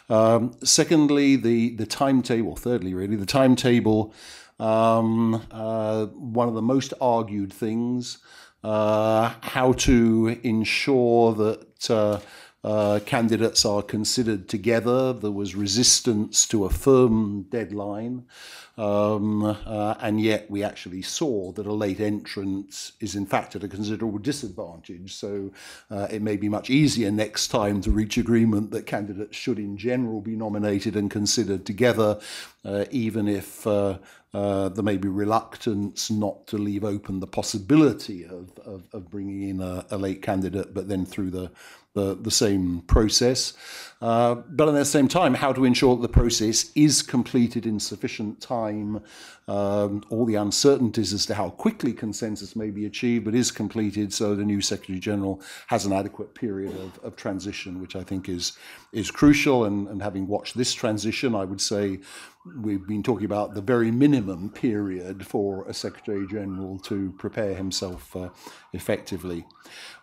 Um, secondly, the the timetable. Thirdly, really, the timetable. Um, uh, one of the most argued things uh, how to ensure that uh, uh, candidates are considered together. There was resistance to a firm deadline. Um, uh, and yet we actually saw that a late entrance is in fact at a considerable disadvantage. So uh, it may be much easier next time to reach agreement that candidates should in general be nominated and considered together, uh, even if uh, there may be reluctance not to leave open the possibility of, of, of bringing in a, a, late candidate, but then through the, the, the same process. Uh, but at the same time, how to ensure that the process is completed in sufficient time, um, all the uncertainties as to how quickly consensus may be achieved, but is completed so the new Secretary General has an adequate period of, of transition, which I think is, is crucial. And, and having watched this transition, I would say we've been talking about the very minimum period for a Secretary General to prepare himself uh, effectively.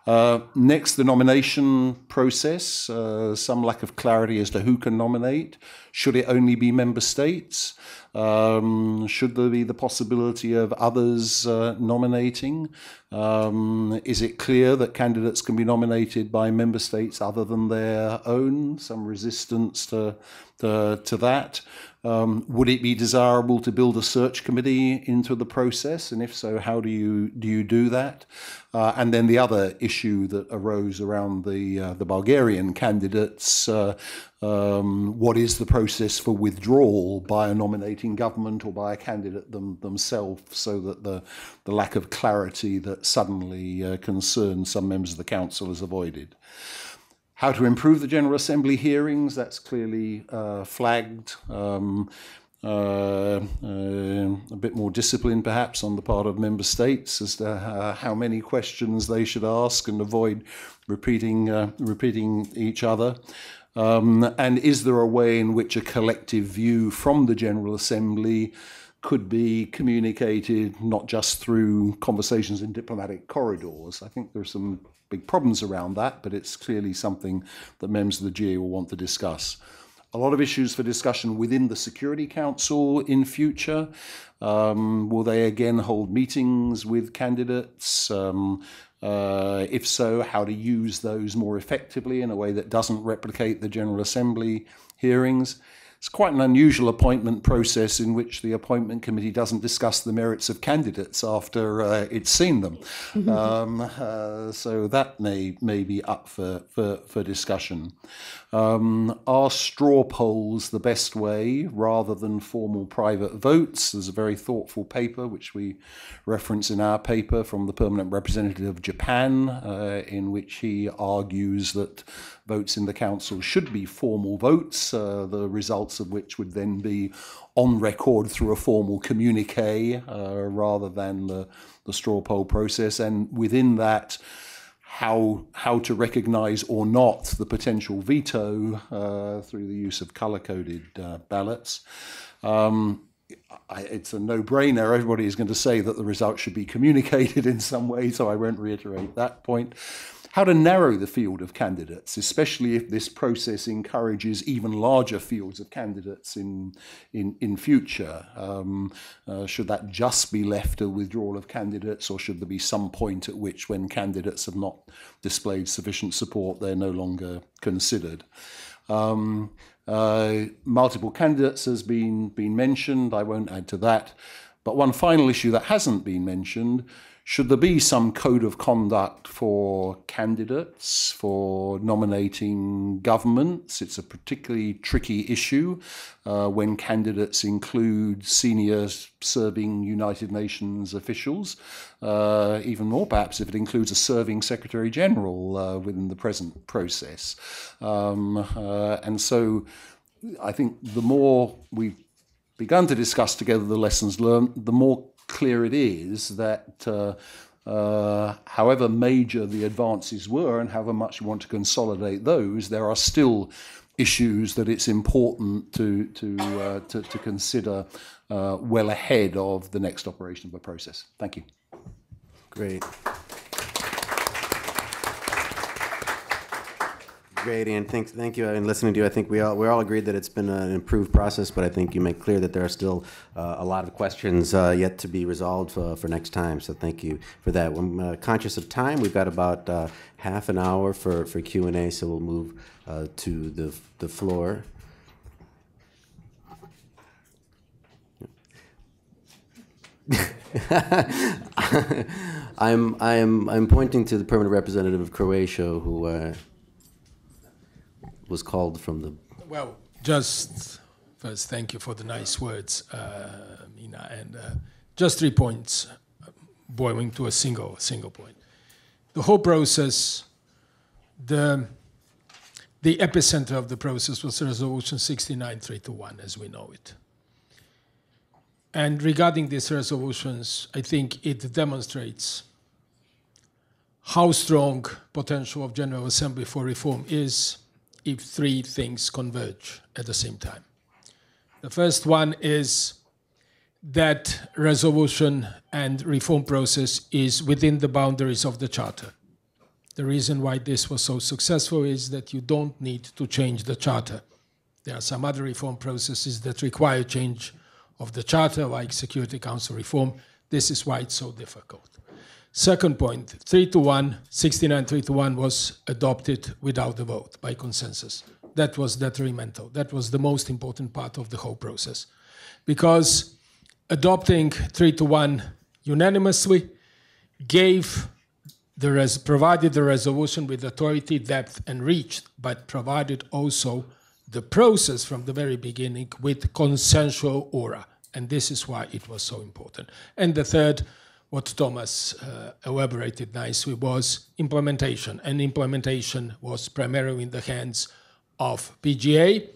Uh, next, the nomination process. Uh, some lack of clarity as to who can nominate. Should it only be member states? Um, should there be the possibility of others uh, nominating? Um, is it clear that candidates can be nominated by member states other than their own? Some resistance to, to, to that. Um, would it be desirable to build a search committee into the process, and if so, how do you do you do that? Uh, and then the other issue that arose around the uh, the Bulgarian candidates: uh, um, what is the process for withdrawal by a nominating government or by a candidate them, themselves, so that the the lack of clarity that suddenly uh, concerns some members of the council is avoided. How to improve the General Assembly hearings, that's clearly uh, flagged. Um, uh, uh, a bit more discipline, perhaps, on the part of member states as to uh, how many questions they should ask and avoid repeating uh, repeating each other. Um, and is there a way in which a collective view from the General Assembly could be communicated not just through conversations in diplomatic corridors? I think there are some big problems around that, but it's clearly something that members of the GA will want to discuss. A lot of issues for discussion within the Security Council in future. Um, will they again hold meetings with candidates? Um, uh, if so, how to use those more effectively in a way that doesn't replicate the General Assembly hearings? It's quite an unusual appointment process in which the appointment committee doesn't discuss the merits of candidates after uh, it's seen them. um, uh, so that may, may be up for, for, for discussion. Um, are straw polls the best way rather than formal private votes? There's a very thoughtful paper which we reference in our paper from the permanent representative of Japan, uh, in which he argues that votes in the council should be formal votes, uh, the results of which would then be on record through a formal communique uh, rather than the, the straw poll process. And within that, how how to recognise or not the potential veto uh, through the use of colour coded uh, ballots. Um, I, it's a no-brainer. Everybody is going to say that the result should be communicated *laughs* in some way, so I won't reiterate that point how to narrow the field of candidates, especially if this process encourages even larger fields of candidates in, in, in future. Um, uh, should that just be left a withdrawal of candidates, or should there be some point at which, when candidates have not displayed sufficient support, they're no longer considered? Um, uh, multiple candidates has been, been mentioned. I won't add to that. But one final issue that hasn't been mentioned should there be some code of conduct for candidates, for nominating governments? It's a particularly tricky issue uh, when candidates include senior serving United Nations officials, uh, even more perhaps if it includes a serving Secretary General uh, within the present process. Um, uh, and so I think the more we've begun to discuss together the lessons learned, the more clear it is that uh, uh, however major the advances were and however much you want to consolidate those, there are still issues that it's important to to uh, to, to, consider uh, well ahead of the next operation of the process. Thank you. Great. Great, and thank, thank you. And listening to you, I think we all we all agreed that it's been an improved process, but I think you make clear that there are still uh, a lot of questions uh, yet to be resolved uh, for next time. So thank you for that. I'm uh, conscious of time. We've got about uh, half an hour for, for Q and A, so we'll move uh, to the the floor. *laughs* I'm I'm I'm pointing to the permanent representative of Croatia who was called from the. Well, just first, thank you for the nice words, uh, Minna, and uh, just three points, boiling to a single single point. The whole process, the the epicenter of the process was Resolution 69321, as we know it. And regarding these resolutions, I think it demonstrates how strong potential of General Assembly for reform is if three things converge at the same time. The first one is that resolution and reform process is within the boundaries of the Charter. The reason why this was so successful is that you don't need to change the Charter. There are some other reform processes that require change of the Charter, like Security Council reform. This is why it's so difficult. Second point, 3 to 1, 69 3 to 1 was adopted without a vote by consensus. that was detrimental. That was the most important part of the whole process. Because adopting three to one unanimously gave the res- provided the resolution with authority, depth, and reach, but provided also the process from the very beginning with consensual aura. And this is why it was so important. And the third, what Thomas uh, elaborated nicely, was implementation. And implementation was primarily in the hands of PGA,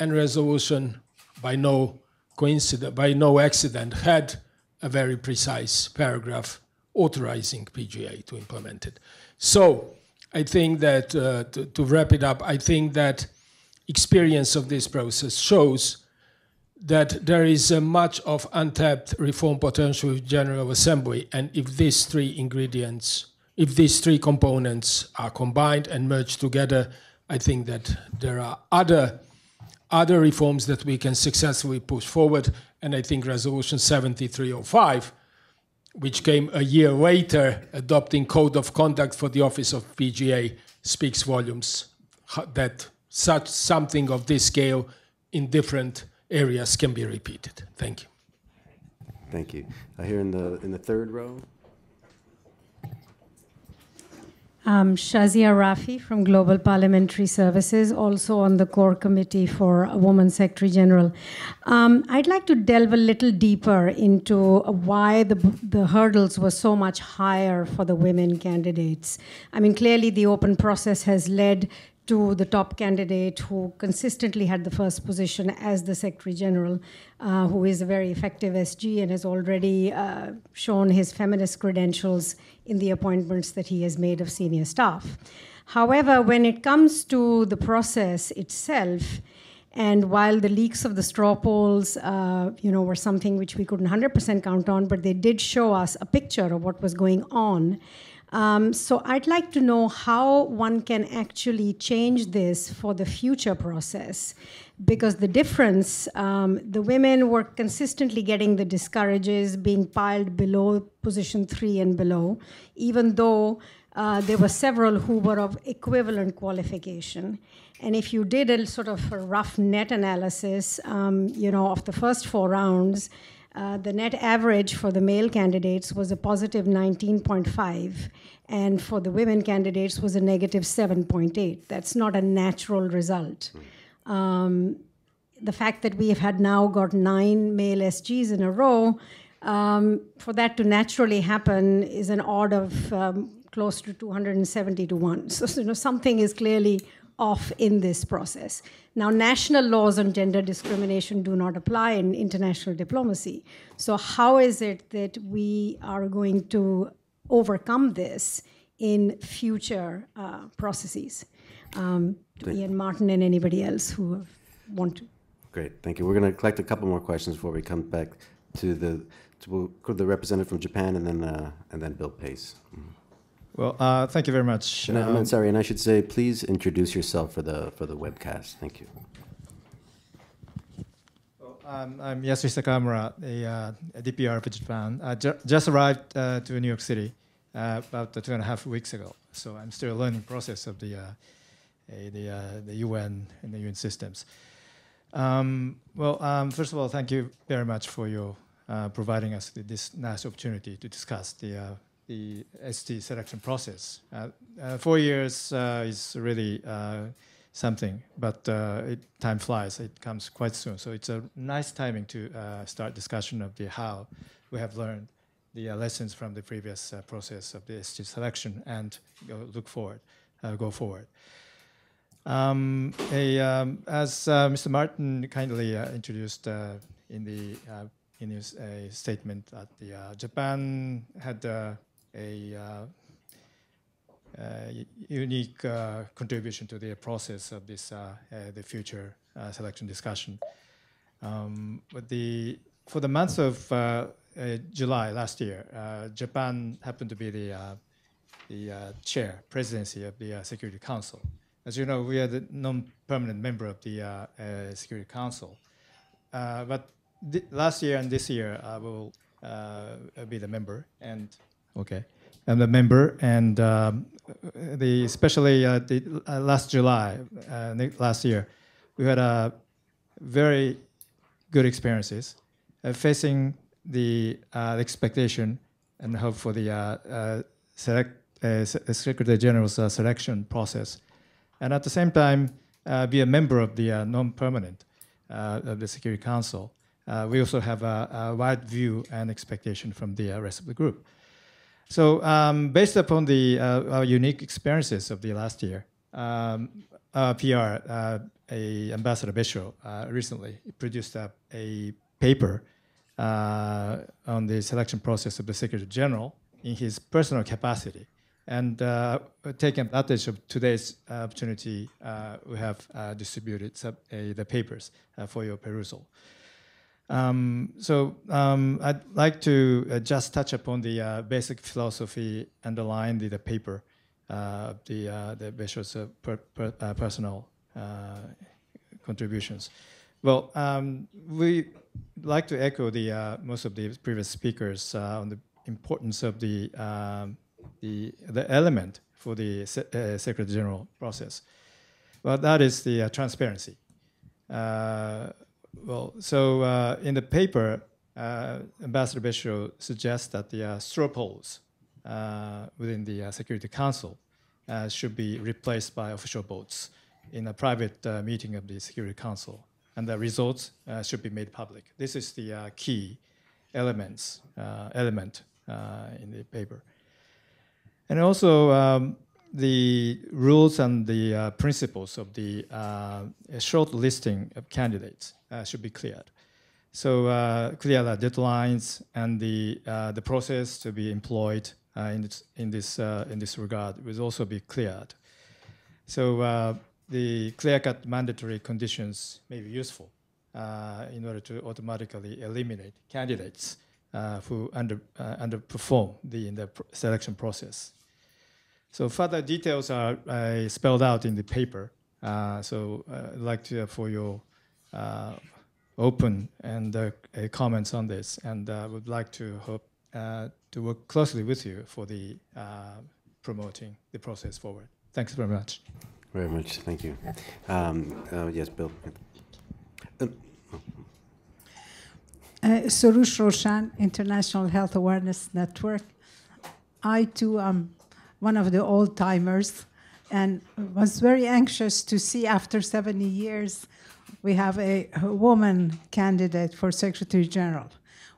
and resolution by no coincidence, by no accident, had a very precise paragraph authorizing PGA to implement it. So I think that uh, to, to, wrap it up, I think that experience of this process shows that there is uh, much of untapped reform potential with General Assembly, and if these three ingredients, if these three components are combined and merged together, I think that there are other other reforms that we can successfully push forward, and I think Resolution 7305 which came a year later, adopting code of conduct for the office of PGA, speaks volumes that such something of this scale in different areas can be repeated. Thank you. Thank you. Uh, here in the in the third row. Um, Shazia Rafi from Global Parliamentary Services, also on the core committee for Women Secretary General. Um, I'd like to delve a little deeper into why the, the hurdles were so much higher for the women candidates. I mean, clearly the open process has led to the top candidate who consistently had the first position as the Secretary General, uh, who is a very effective SG and has already uh, shown his feminist credentials in the appointments that he has made of senior staff. However, when it comes to the process itself, and while the leaks of the straw polls, uh, you know, were something which we couldn't 100% count on, but they did show us a picture of what was going on. Um, so I'd like to know how one can actually change this for the future process, because the difference, um, the women were consistently getting the discourages, being piled below position three and below, even though uh, there were several who were of equivalent qualification. And if you did a sort of a rough net analysis, um, you know, of the first four rounds, uh, the net average for the male candidates was a positive 19.5, and for the women candidates was a negative 7.8. That's not a natural result. Um, the fact that we have had now got nine male SGs in a row, um, for that to naturally happen is an odd of um, close to 270 to 1. *laughs* So, you know, something is clearly off in this process. Now, national laws on gender discrimination do not apply in international diplomacy. So, how is it that we are going to overcome this in future uh, processes? Um, to Ian Martin and anybody else who want to. Great, thank you. We're going to collect a couple more questions before we come back to the to the representative from Japan and then uh, and then Bill Pace. Mm-hmm. Well, uh, thank you very much. No, um, sorry, and I should say, please introduce yourself for the for the webcast. Thank you. Well, um, I'm Yasuhisa Kawamura, a, uh, a DPR of Japan. I ju just arrived uh, to New York City uh, about two and a half weeks ago, so I'm still learning process of the uh, the uh, the UN and the UN systems. Um, well, um, first of all, thank you very much for your providing us this nice opportunity to discuss the the SG selection process. Uh, uh, four years uh, is really something, but it, time flies. It comes quite soon. So it's a nice timing to start discussion of the how we have learned the lessons from the previous process of the SG selection and go, look forward, go forward. Um, um, as uh, Mr. Martin kindly uh, introduced uh, in the in his statement, that the Japan had uh, uh, unique uh, contribution to the process of this uh, uh, the future uh, selection discussion. Um, but the for the month of July last year, Japan happened to be the the chair presidency of the Security Council. As you know, we are the non-permanent member of the Security Council. but last year and this year, I will be the member, and Okay, I'm a member, and um, the especially uh, the uh, last July, uh, last year, we had a very good experiences uh, facing the uh, expectation and hope for the uh, select Secretary General's selection process, and at the same time be a member of the non-permanent of the Security Council. we also have a, a, wide view and expectation from the rest of the group. So um, based upon the uh, unique experiences of the last year, um, PR, uh, a Ambassador Bessho uh, recently produced a, a paper uh, on the selection process of the Secretary General in his personal capacity. And uh, taking advantage of today's opportunity, uh, we have distributed sub, the papers for your perusal. Um, so um, I'd like to uh, just touch upon the uh, basic philosophy underlying the, the paper, uh, the uh, the Bessho's uh, per, per, uh, personal contributions. Well, um, we like to echo the most of the previous speakers on the importance of the um, the the element for the se Secretary General process. Well, that is the transparency. Well, so uh, in the paper, uh, Ambassador Bessho suggests that the uh, straw polls uh, within the uh, Security Council uh, should be replaced by official votes in a private meeting of the Security Council, and the results should be made public. This is the key elements element in the paper, and also. Um, the rules and the principles of the short listing of candidates should be cleared. So uh, clear the deadlines and the uh, the process to be employed uh, in this in this in this regard will also be cleared. So the clear-cut mandatory conditions may be useful in order to automatically eliminate candidates who under underperform the in the selection process. So further details are uh, spelled out in the paper. Uh, so uh, I'd like to for your uh, open and uh, comments on this, and would like to hope to work closely with you for the promoting the process forward. Thanks very much. Very much, thank you. Um, yes, Bill. Uh, Soroush Roshan, International Health Awareness Network. I too am one of the old timers, and was very anxious to see after 70 years we have a, a woman candidate for Secretary General.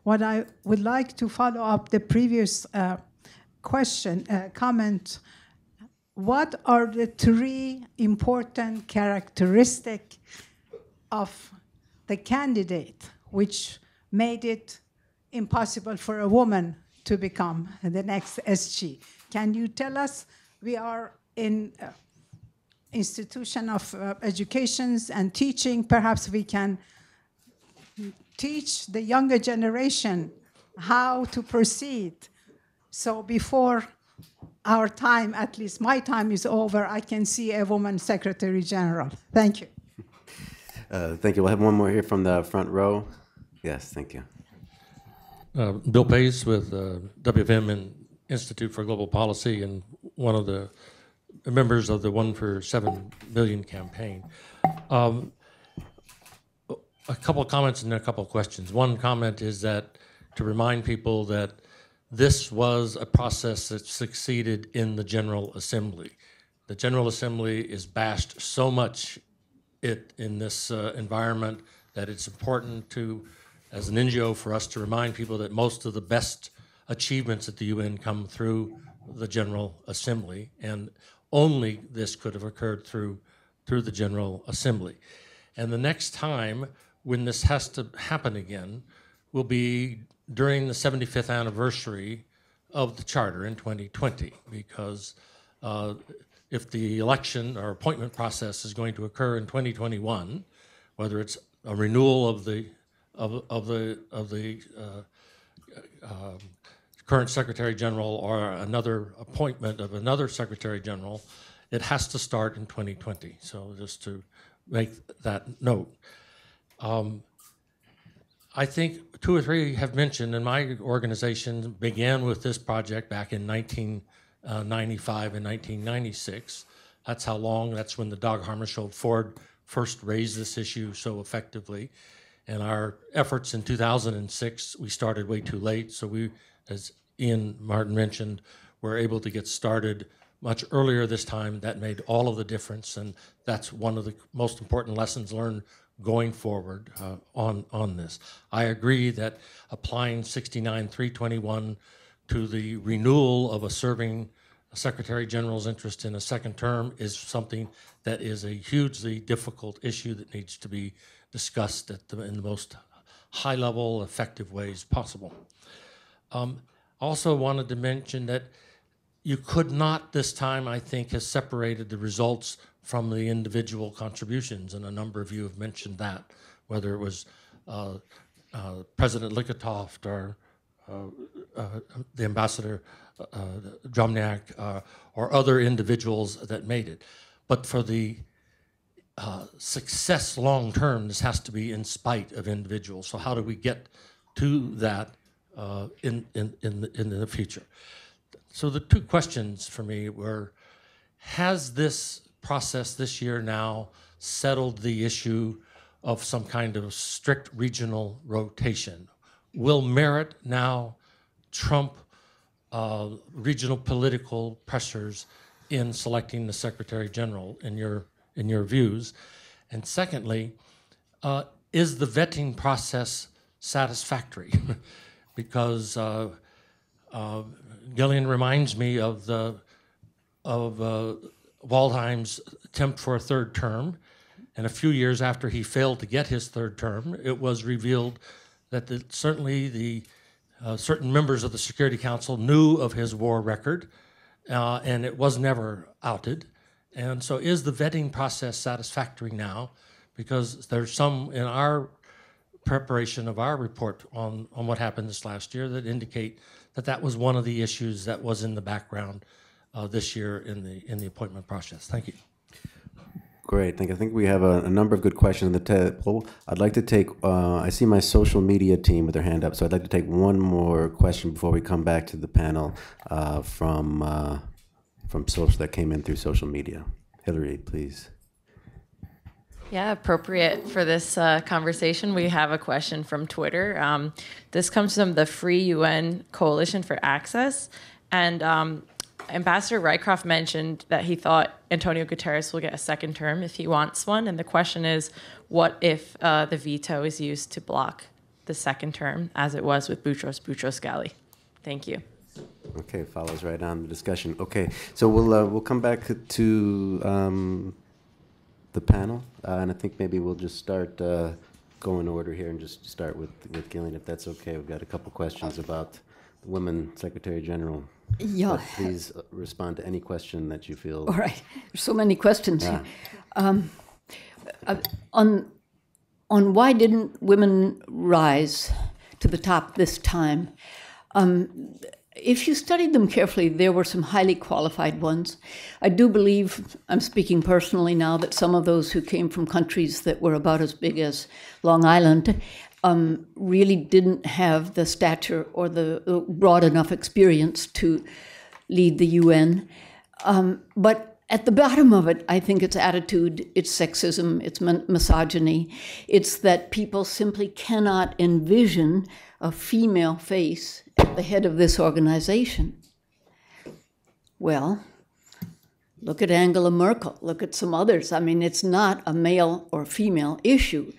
What I would like to follow up the previous uh, question, uh, comment, what are the three important characteristics of the candidate which made it impossible for a woman to become the next SG? Can you tell us? We are in uh, institution of uh, educations and teaching. Perhaps we can teach the younger generation how to proceed. So before our time, at least my time is over, I can see a woman secretary general. Thank you. Uh, thank you. We'll have one more here from the front row. Yes, thank you. Uh, Bill Pace with uh, WFM and Institute for Global Policy and one of the members of the One for Seven Billion campaign. Um, a couple of comments and a couple of questions. One comment is that to remind people that this was a process that succeeded in the General Assembly. The General Assembly is bashed so much it in this uh, environment that it's important to, as an NGO, for us to remind people that most of the best achievements at the UN come through the General Assembly, and only this could have occurred through through the General Assembly. And the next time when this has to happen again will be during the 75th anniversary of the Charter in 2020, because uh, if the election or appointment process is going to occur in 2021, whether it's a renewal of the of, of the of the uh, um, current Secretary General or another appointment of another Secretary General, it has to start in 2020. So just to make that note. Um, I think two or three have mentioned, and my organization began with this project back in 1995 and 1996. That's how long, that's when the Dag Hammarskjöld Ford first raised this issue so effectively. And our efforts in 2006, we started way too late. So we, as Ian Martin mentioned, we were able to get started much earlier this time. That made all of the difference. And that's one of the most important lessons learned going forward uh, on, on this. I agree that applying 69-321 to the renewal of a serving Secretary General's interest in a second term is something that is a hugely difficult issue that needs to be discussed at the, in the most high level, effective ways possible. Um, also wanted to mention that you could not this time, I think, have separated the results from the individual contributions, and a number of you have mentioned that, whether it was uh, uh, President Lykketoft or uh, uh the ambassador uh, uh, or other individuals that made it. But for the success long term, this has to be in spite of individuals. So how do we get to that uh, in, in, in, the, in the future? So the two questions for me were, has this process this year now settled the issue of some kind of strict regional rotation? Will merit now trump uh, regional political pressures in selecting the Secretary General in your in your views? And secondly, uh, is the vetting process satisfactory? *laughs* because uh, uh, Gillian reminds me of the of uh, Waldheim's attempt for a third term, and a few years after he failed to get his third term, it was revealed that the, certainly the uh, certain members of the Security Council knew of his war record, uh, and it was never outed. And so, is the vetting process satisfactory now? Because there's some in our preparation of our report on, on what happened this last year that indicate that that was one of the issues that was in the background uh, this year in the in the appointment process. Thank you. Great, thank you. I think we have a, a number of good questions in the table. I'd like to take, uh, I see my social media team with their hand up, so I'd like to take one more question before we come back to the panel uh, from, uh, from social that came in through social media. Hillary, please. Yeah, appropriate for this uh, conversation. We have a question from Twitter. Um, this comes from the Free UN Coalition for Access. And um, Ambassador Rycroft mentioned that he thought Antonio Guterres will get a second term if he wants one. And the question is, what if uh, the veto is used to block the second term, as it was with Boutros Boutros Ghali? Thank you. Okay, follows right on the discussion. Okay, so we'll uh, we'll come back to um, the panel, uh, and I think maybe we'll just start uh, go in order here and just start with with Gillian, if that's okay. We've got a couple questions about the Women Secretary General. Yeah. please uh, respond to any question that you feel. All right. There's so many questions yeah. Um, uh, on, on why didn't women rise to the top this time? Um, if you studied them carefully, there were some highly qualified ones. I do believe, I'm speaking personally now, that some of those who came from countries that were about as big as Long Island um, really didn't have the stature or the broad enough experience to lead the UN. Um, but at the bottom of it, I think it's attitude, it's sexism, it's misogyny. It's that people simply cannot envision a female face at the head of this organization. Well, look at Angela Merkel, look at some others. I mean, it's not a male or female issue.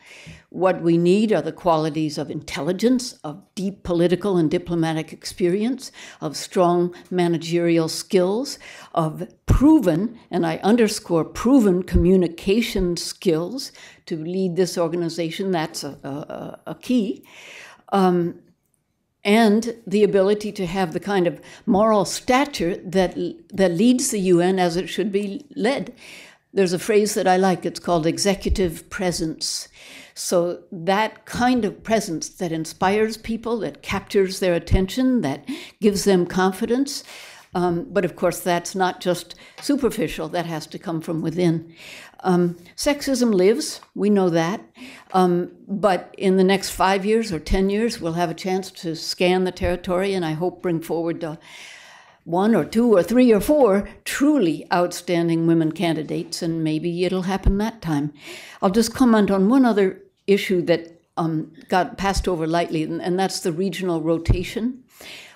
What we need are the qualities of intelligence, of deep political and diplomatic experience, of strong managerial skills, of proven, and I underscore proven communication skills to lead this organization. That's a, a, a key. Um, and the ability to have the kind of moral stature that, that leads the UN as it should be led. There's a phrase that I like, it's called executive presence. So, that kind of presence that inspires people, that captures their attention, that gives them confidence, Um, but of course, that's not just superficial, that has to come from within. Um, sexism lives, we know that. Um, but in the next five years or 10 years, we'll have a chance to scan the territory and I hope bring forward uh, one or two or three or four truly outstanding women candidates, and maybe it'll happen that time. I'll just comment on one other issue that um, got passed over lightly, and, and that's the regional rotation.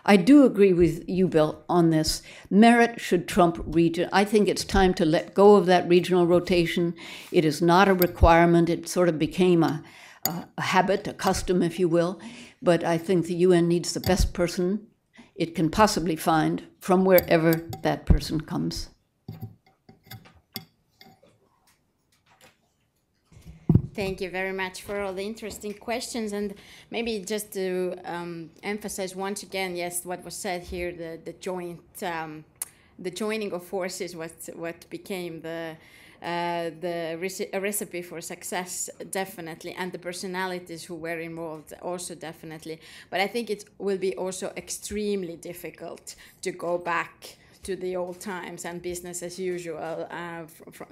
I do agree with you, Bill, on this. Merit should trump region. I think it's time to let go of that regional rotation. It is not a requirement. It sort of became a, a, habit, a custom, if you will. But I think the UN needs the best person it can possibly find from wherever that person comes. Thank you very much for all the interesting questions. And maybe just to um, emphasize once again, yes, what was said here, the, the joint, um, the joining of forces, what, what became the, uh, the reci- recipe for success, definitely, and the personalities who were involved, also definitely. But I think it will be also extremely difficult to go back to the old times and business as usual, uh,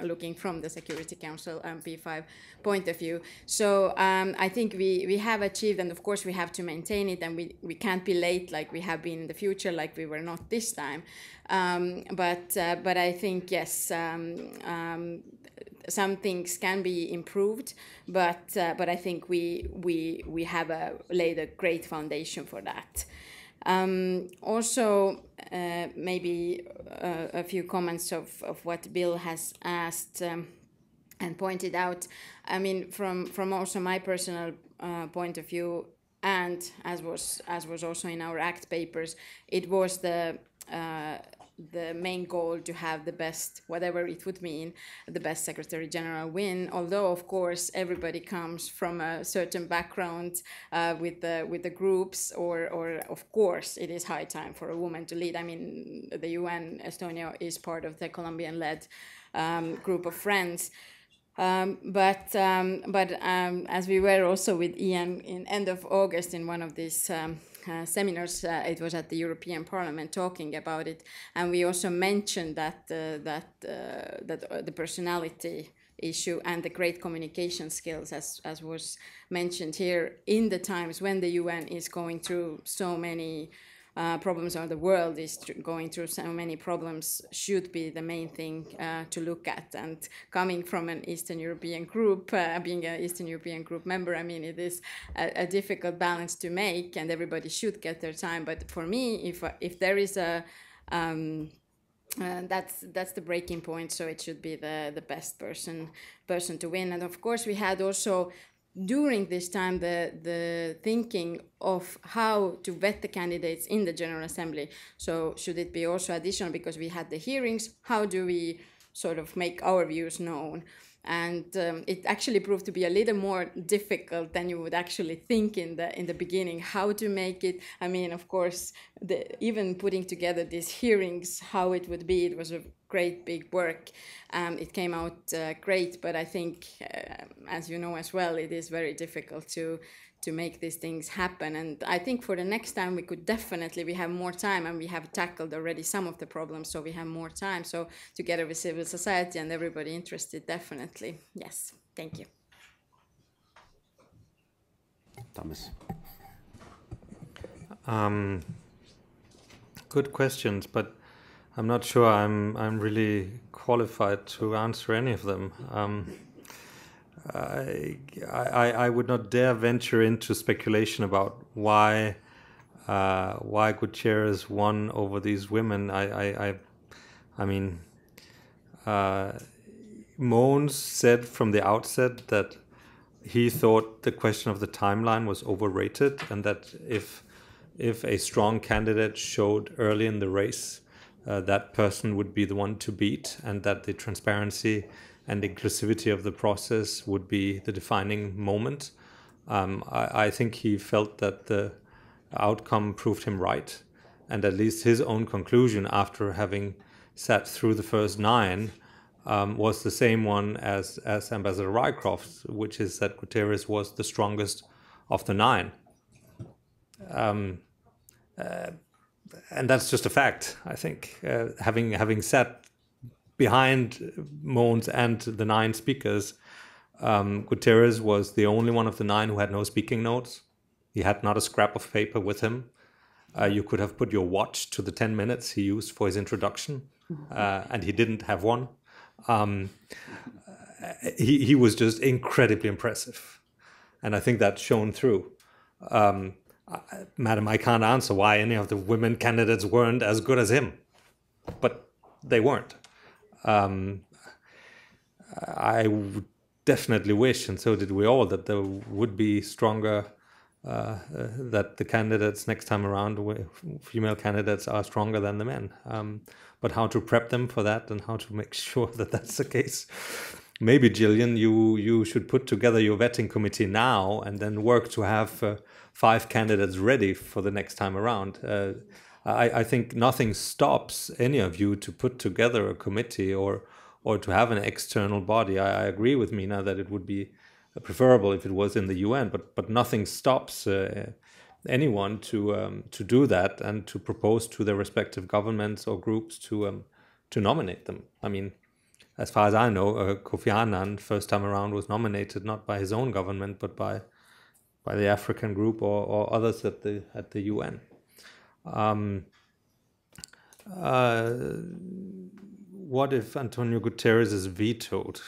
looking from the Security Council um, P5 point of view. So um, I think we, we have achieved, and of course we have to maintain it, and we, we can't be late like we have been in the future, like we were not this time. Um, but uh, but I think yes. Um, um, some things can be improved, but uh, but I think we we we have a, laid a great foundation for that. Um, also, uh, maybe uh, a few comments of, of what Bill has asked um, and pointed out. I mean, from from also my personal uh, point of view, and as was as was also in our ACT papers, it was the uh, the main goal to have the best, whatever it would mean, the best Secretary General win. Although, of course, everybody comes from a certain background uh, with the with the groups, or or of course, it is high time for a woman to lead. I mean, the UN Estonia is part of the Colombian-led um, group of friends. Um, but um, but um, as we were also with Ian in end of August in one of these um, seminars, uh, it was at the European Parliament talking about it, and we also mentioned that uh, that uh, that uh, the personality issue and the great communication skills, as as was mentioned here, in the times when the UN is going through so many uh, problems or the world is going through so many problems should be the main thing uh, to look at. And coming from an Eastern European group, uh, being an Eastern European group member, I mean, it is a, a, difficult balance to make, and everybody should get their time. But for me, if if there is a um, uh, that's that's the breaking point. So it should be the the best person person to win. And of course, we had also during this time the the thinking of how to vet the candidates in the general assembly. So should it be also additional because we had the hearings? How do we sort of make our views known and um, it actually proved to be a little more difficult than you would actually think in the in the beginning how to make it. I mean of course the, even putting together these hearings how it would be it was a great big work. Um, it came out uh, great but i think uh, as you know as well it is very difficult to to make these things happen. And I think for the next time we could definitely we have more time and we have tackled already some of the problems, so we have more time. So together with civil society and everybody interested, definitely yes. Thank you. Thomas. Um, good questions, but I'm not sure I'm I'm really qualified to answer any of them. Um, I, I, I would not dare venture into speculation about why uh, why Guterres won over these women. I I, I, I mean, uh, Mogens said from the outset that he thought the question of the timeline was overrated, and that if if a strong candidate showed early in the race, uh, that person would be the one to beat, and that the transparency and inclusivity of the process would be the defining moment. Um, I, I, think he felt that the outcome proved him right, and at least his own conclusion after having sat through the first nine um, was the same one as, as Ambassador Rycroft's, which is that Guterres was the strongest of the nine. Um, uh, and that's just a fact. I think uh, having having sat behind Mogens and the nine speakers, um, Guterres was the only one of the nine who had no speaking notes. He had not a scrap of paper with him. Uh, you could have put your watch to the 10 minutes he used for his introduction, uh, and he didn't have one. Um, he, he was just incredibly impressive. And I think that's shown through. Um, madam, I can't answer why any of the women candidates weren't as good as him, but they weren't. Um, I definitely wish, and so did we all, that there would be stronger. Uh, uh, that the candidates next time around, female candidates, are stronger than the men. Um, but how to prep them for that and how to make *laughs* sure that that's the case. Maybe Gillian, you you should put together your vetting committee now and then work to have uh, five candidates ready for the next time around. Uh, I, I think nothing stops any of you to put together a committee or or to have an external body. I, I agree with Minna that it would be preferable if it was in the UN, but but nothing stops uh, anyone to um, to do that and to propose to their respective governments or groups to um, to nominate them. I mean, as far as I know, uh, Kofi Annan first time around was nominated not by his own government but by by the African group or, or others at the at the UN. Um, uh, what if Antonio Guterres is vetoed?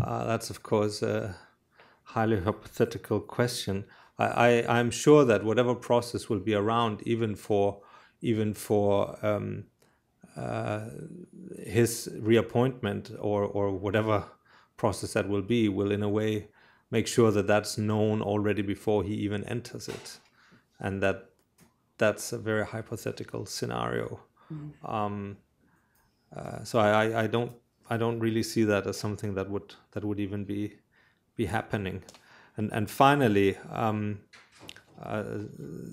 Uh, that's of course a highly hypothetical question. I, I am sure that whatever process will be around, even for even for um, uh, his reappointment or or whatever process that will be, will in a way make sure that that's known already before he even enters it, and that that's a very hypothetical scenario. Mm. Um, uh, so I, I don't I don't really see that as something that would that would even be be happening. And and finally, um, uh,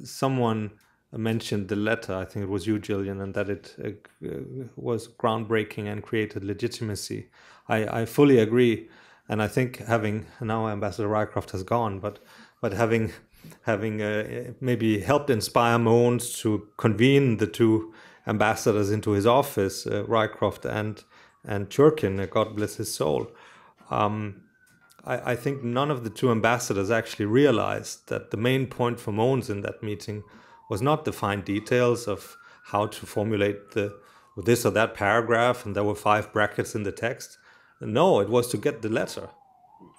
someone mentioned the letter. I think it was you, Gillian, and that it uh, was groundbreaking and created legitimacy. I, I fully agree, and I think having now Ambassador Rycroft has gone, but but having having uh, maybe helped inspire Mogens to convene the two ambassadors into his office, uh, Rycroft and and Churkin, uh, God bless his soul. Um, I, I, think none of the two ambassadors actually realized that the main point for Mogens in that meeting was not the fine details of how to formulate the this or that paragraph, and there were five brackets in the text. No, it was to get the letter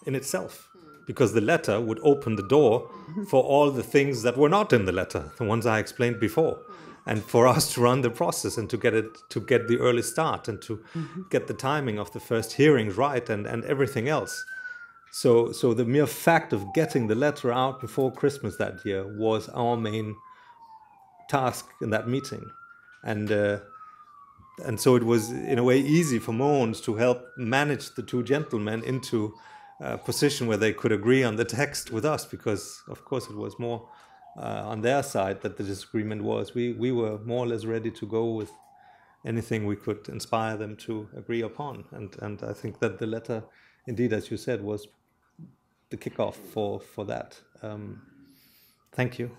in itself because the letter would open the door for all the things that were not in the letter, the ones I explained before. And for *laughs* us to run the process and to get it to get the early start and to mm-hmm. get the timing of the first hearings right and, and everything else. So so the mere fact of getting the letter out before Christmas that year was our main task in that meeting. And uh, and so it was in a way easy for Mogens to help manage the two gentlemen into uh, position where they could agree on the text with us, because of course it was more uh, on their side that the disagreement was. We we were more or less ready to go with anything we could inspire them to agree upon, and and I think that the letter, indeed, as you said, was the kickoff for for that. Um, thank you.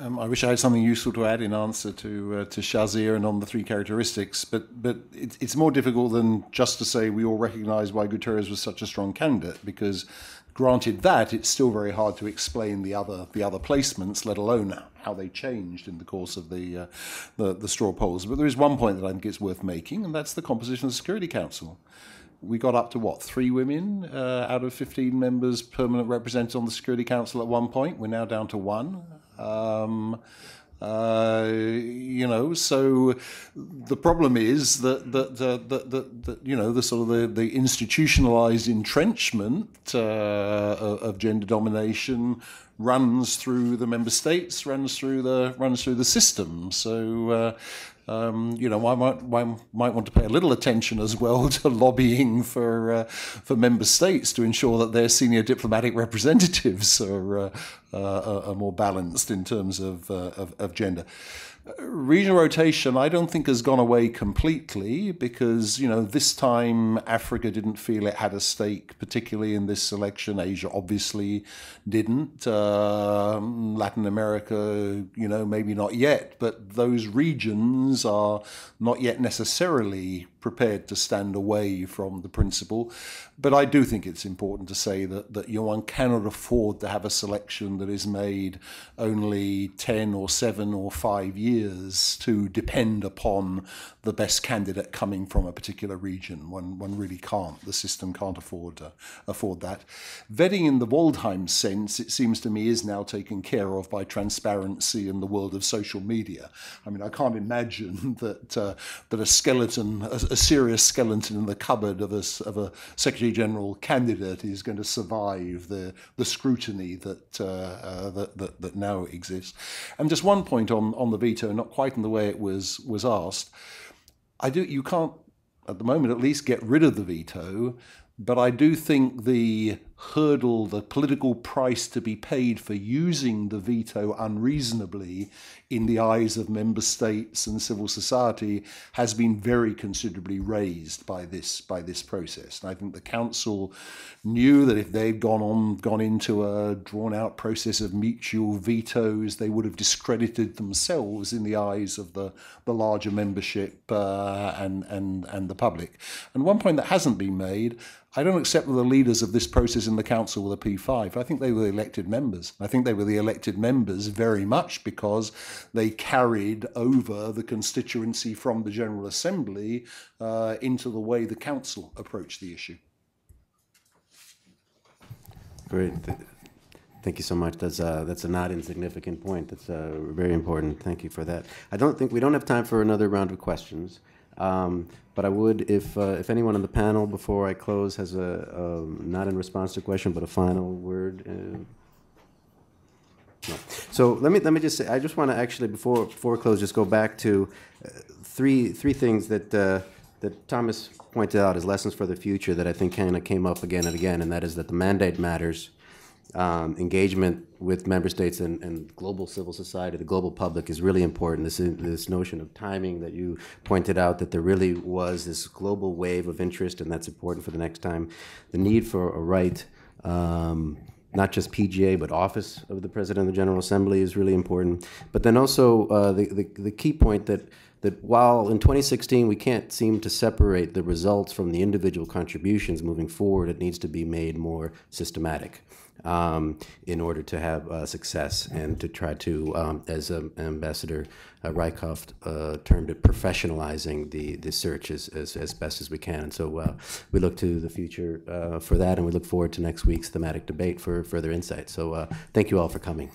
Um, I wish I had something useful to add in answer to uh, to Shazia and on the three characteristics, but but it, it's more difficult than just to say we all recognise why Guterres was such a strong candidate. Because, granted that, it's still very hard to explain the other the other placements, let alone how they changed in the course of the uh, the, the straw polls. But there is one point that I think is worth making, and that's the composition of the Security Council we got up to what three women uh, out of 15 members permanent represented on the security council at one point we're now down to one um, uh, you know, so the problem is that that that, that, that, you know the sort of the, the institutionalized entrenchment uh, of gender domination runs through the member states, runs through the runs through the system. So uh, um, you know, I might, I might want to pay a little attention as well *laughs* to lobbying for uh, for member states to ensure that their senior diplomatic representatives are, uh, uh, are more balanced in terms of, uh, of, of, gender. Regional rotation, I don't think has gone away completely because you know this time Africa didn't feel it had a stake, particularly in this election. Asia obviously didn't. Um, Latin America, you know, maybe not yet, but those regions are not yet necessarily prepared to stand away from the principle. But I do think it's important to say that, that you know, one cannot afford to have a selection that is made only 10 or 7 or 5 years to depend upon the best candidate coming from a particular region. One, one really can't. The system can't afford, uh, afford that. Vetting in the Waldheim sense, it seems to me, is now taken care of by transparency in the world of social media. I mean, I can't imagine *laughs* that, uh, that a skeleton, a, a serious skeleton in the cupboard of a, of a Secretary General candidate is going to survive the, the scrutiny that, uh, uh, that, that, that, now exists. And just one point on, on the veto, not quite in the way it was, was asked. I do, you can't, at the moment at least, get rid of the veto, but I do think the hurdle, the political price to be paid for using the veto unreasonably in the eyes of member states and civil society has been very considerably raised by this by this process. And I think the council knew that if they'd gone on gone into a drawn out process of mutual vetoes, they would have discredited themselves in the eyes of the the larger membership uh, and and and the public. And one point that hasn't been made I don't accept that the leaders of this process in the council were the P5. I think they were the elected members. I think they were the elected members very much because they carried over the constituency from the General Assembly uh, into the way the council approached the issue. Great. Thank you so much. That's uh, that's a not insignificant point. That's uh, very important. Thank you for that. I don't think we don't have time for another round of questions. Um, but I would, if uh, if anyone on the panel before I close has a um, not in response to a question, but a final word. Uh, no. So let me let me just say I just want to actually before before we close just go back to uh, three three things that uh, that Thomas pointed out as lessons for the future that I think kind of came up again and again, and that is that the mandate matters um, engagement with member states and, and, global civil society, the global public, is really important. This this notion of timing that you pointed out that there really was this global wave of interest, and that's important for the next time. The need for a right. Um, not just PGA, but office of the President of the General Assembly is really important. But then also uh, the, the, the key point that that while in 2016 we can't seem to separate the results from the individual contributions moving forward, it needs to be made more systematic um, in order to have uh, success and to try to, um, as um, Ambassador uh, uh, termed it, professionalizing the, the search as, as, as best as we can. And so uh, we look to the future uh, for that, and we look forward to next week's thematic debate for further insight. So uh, thank you all for coming.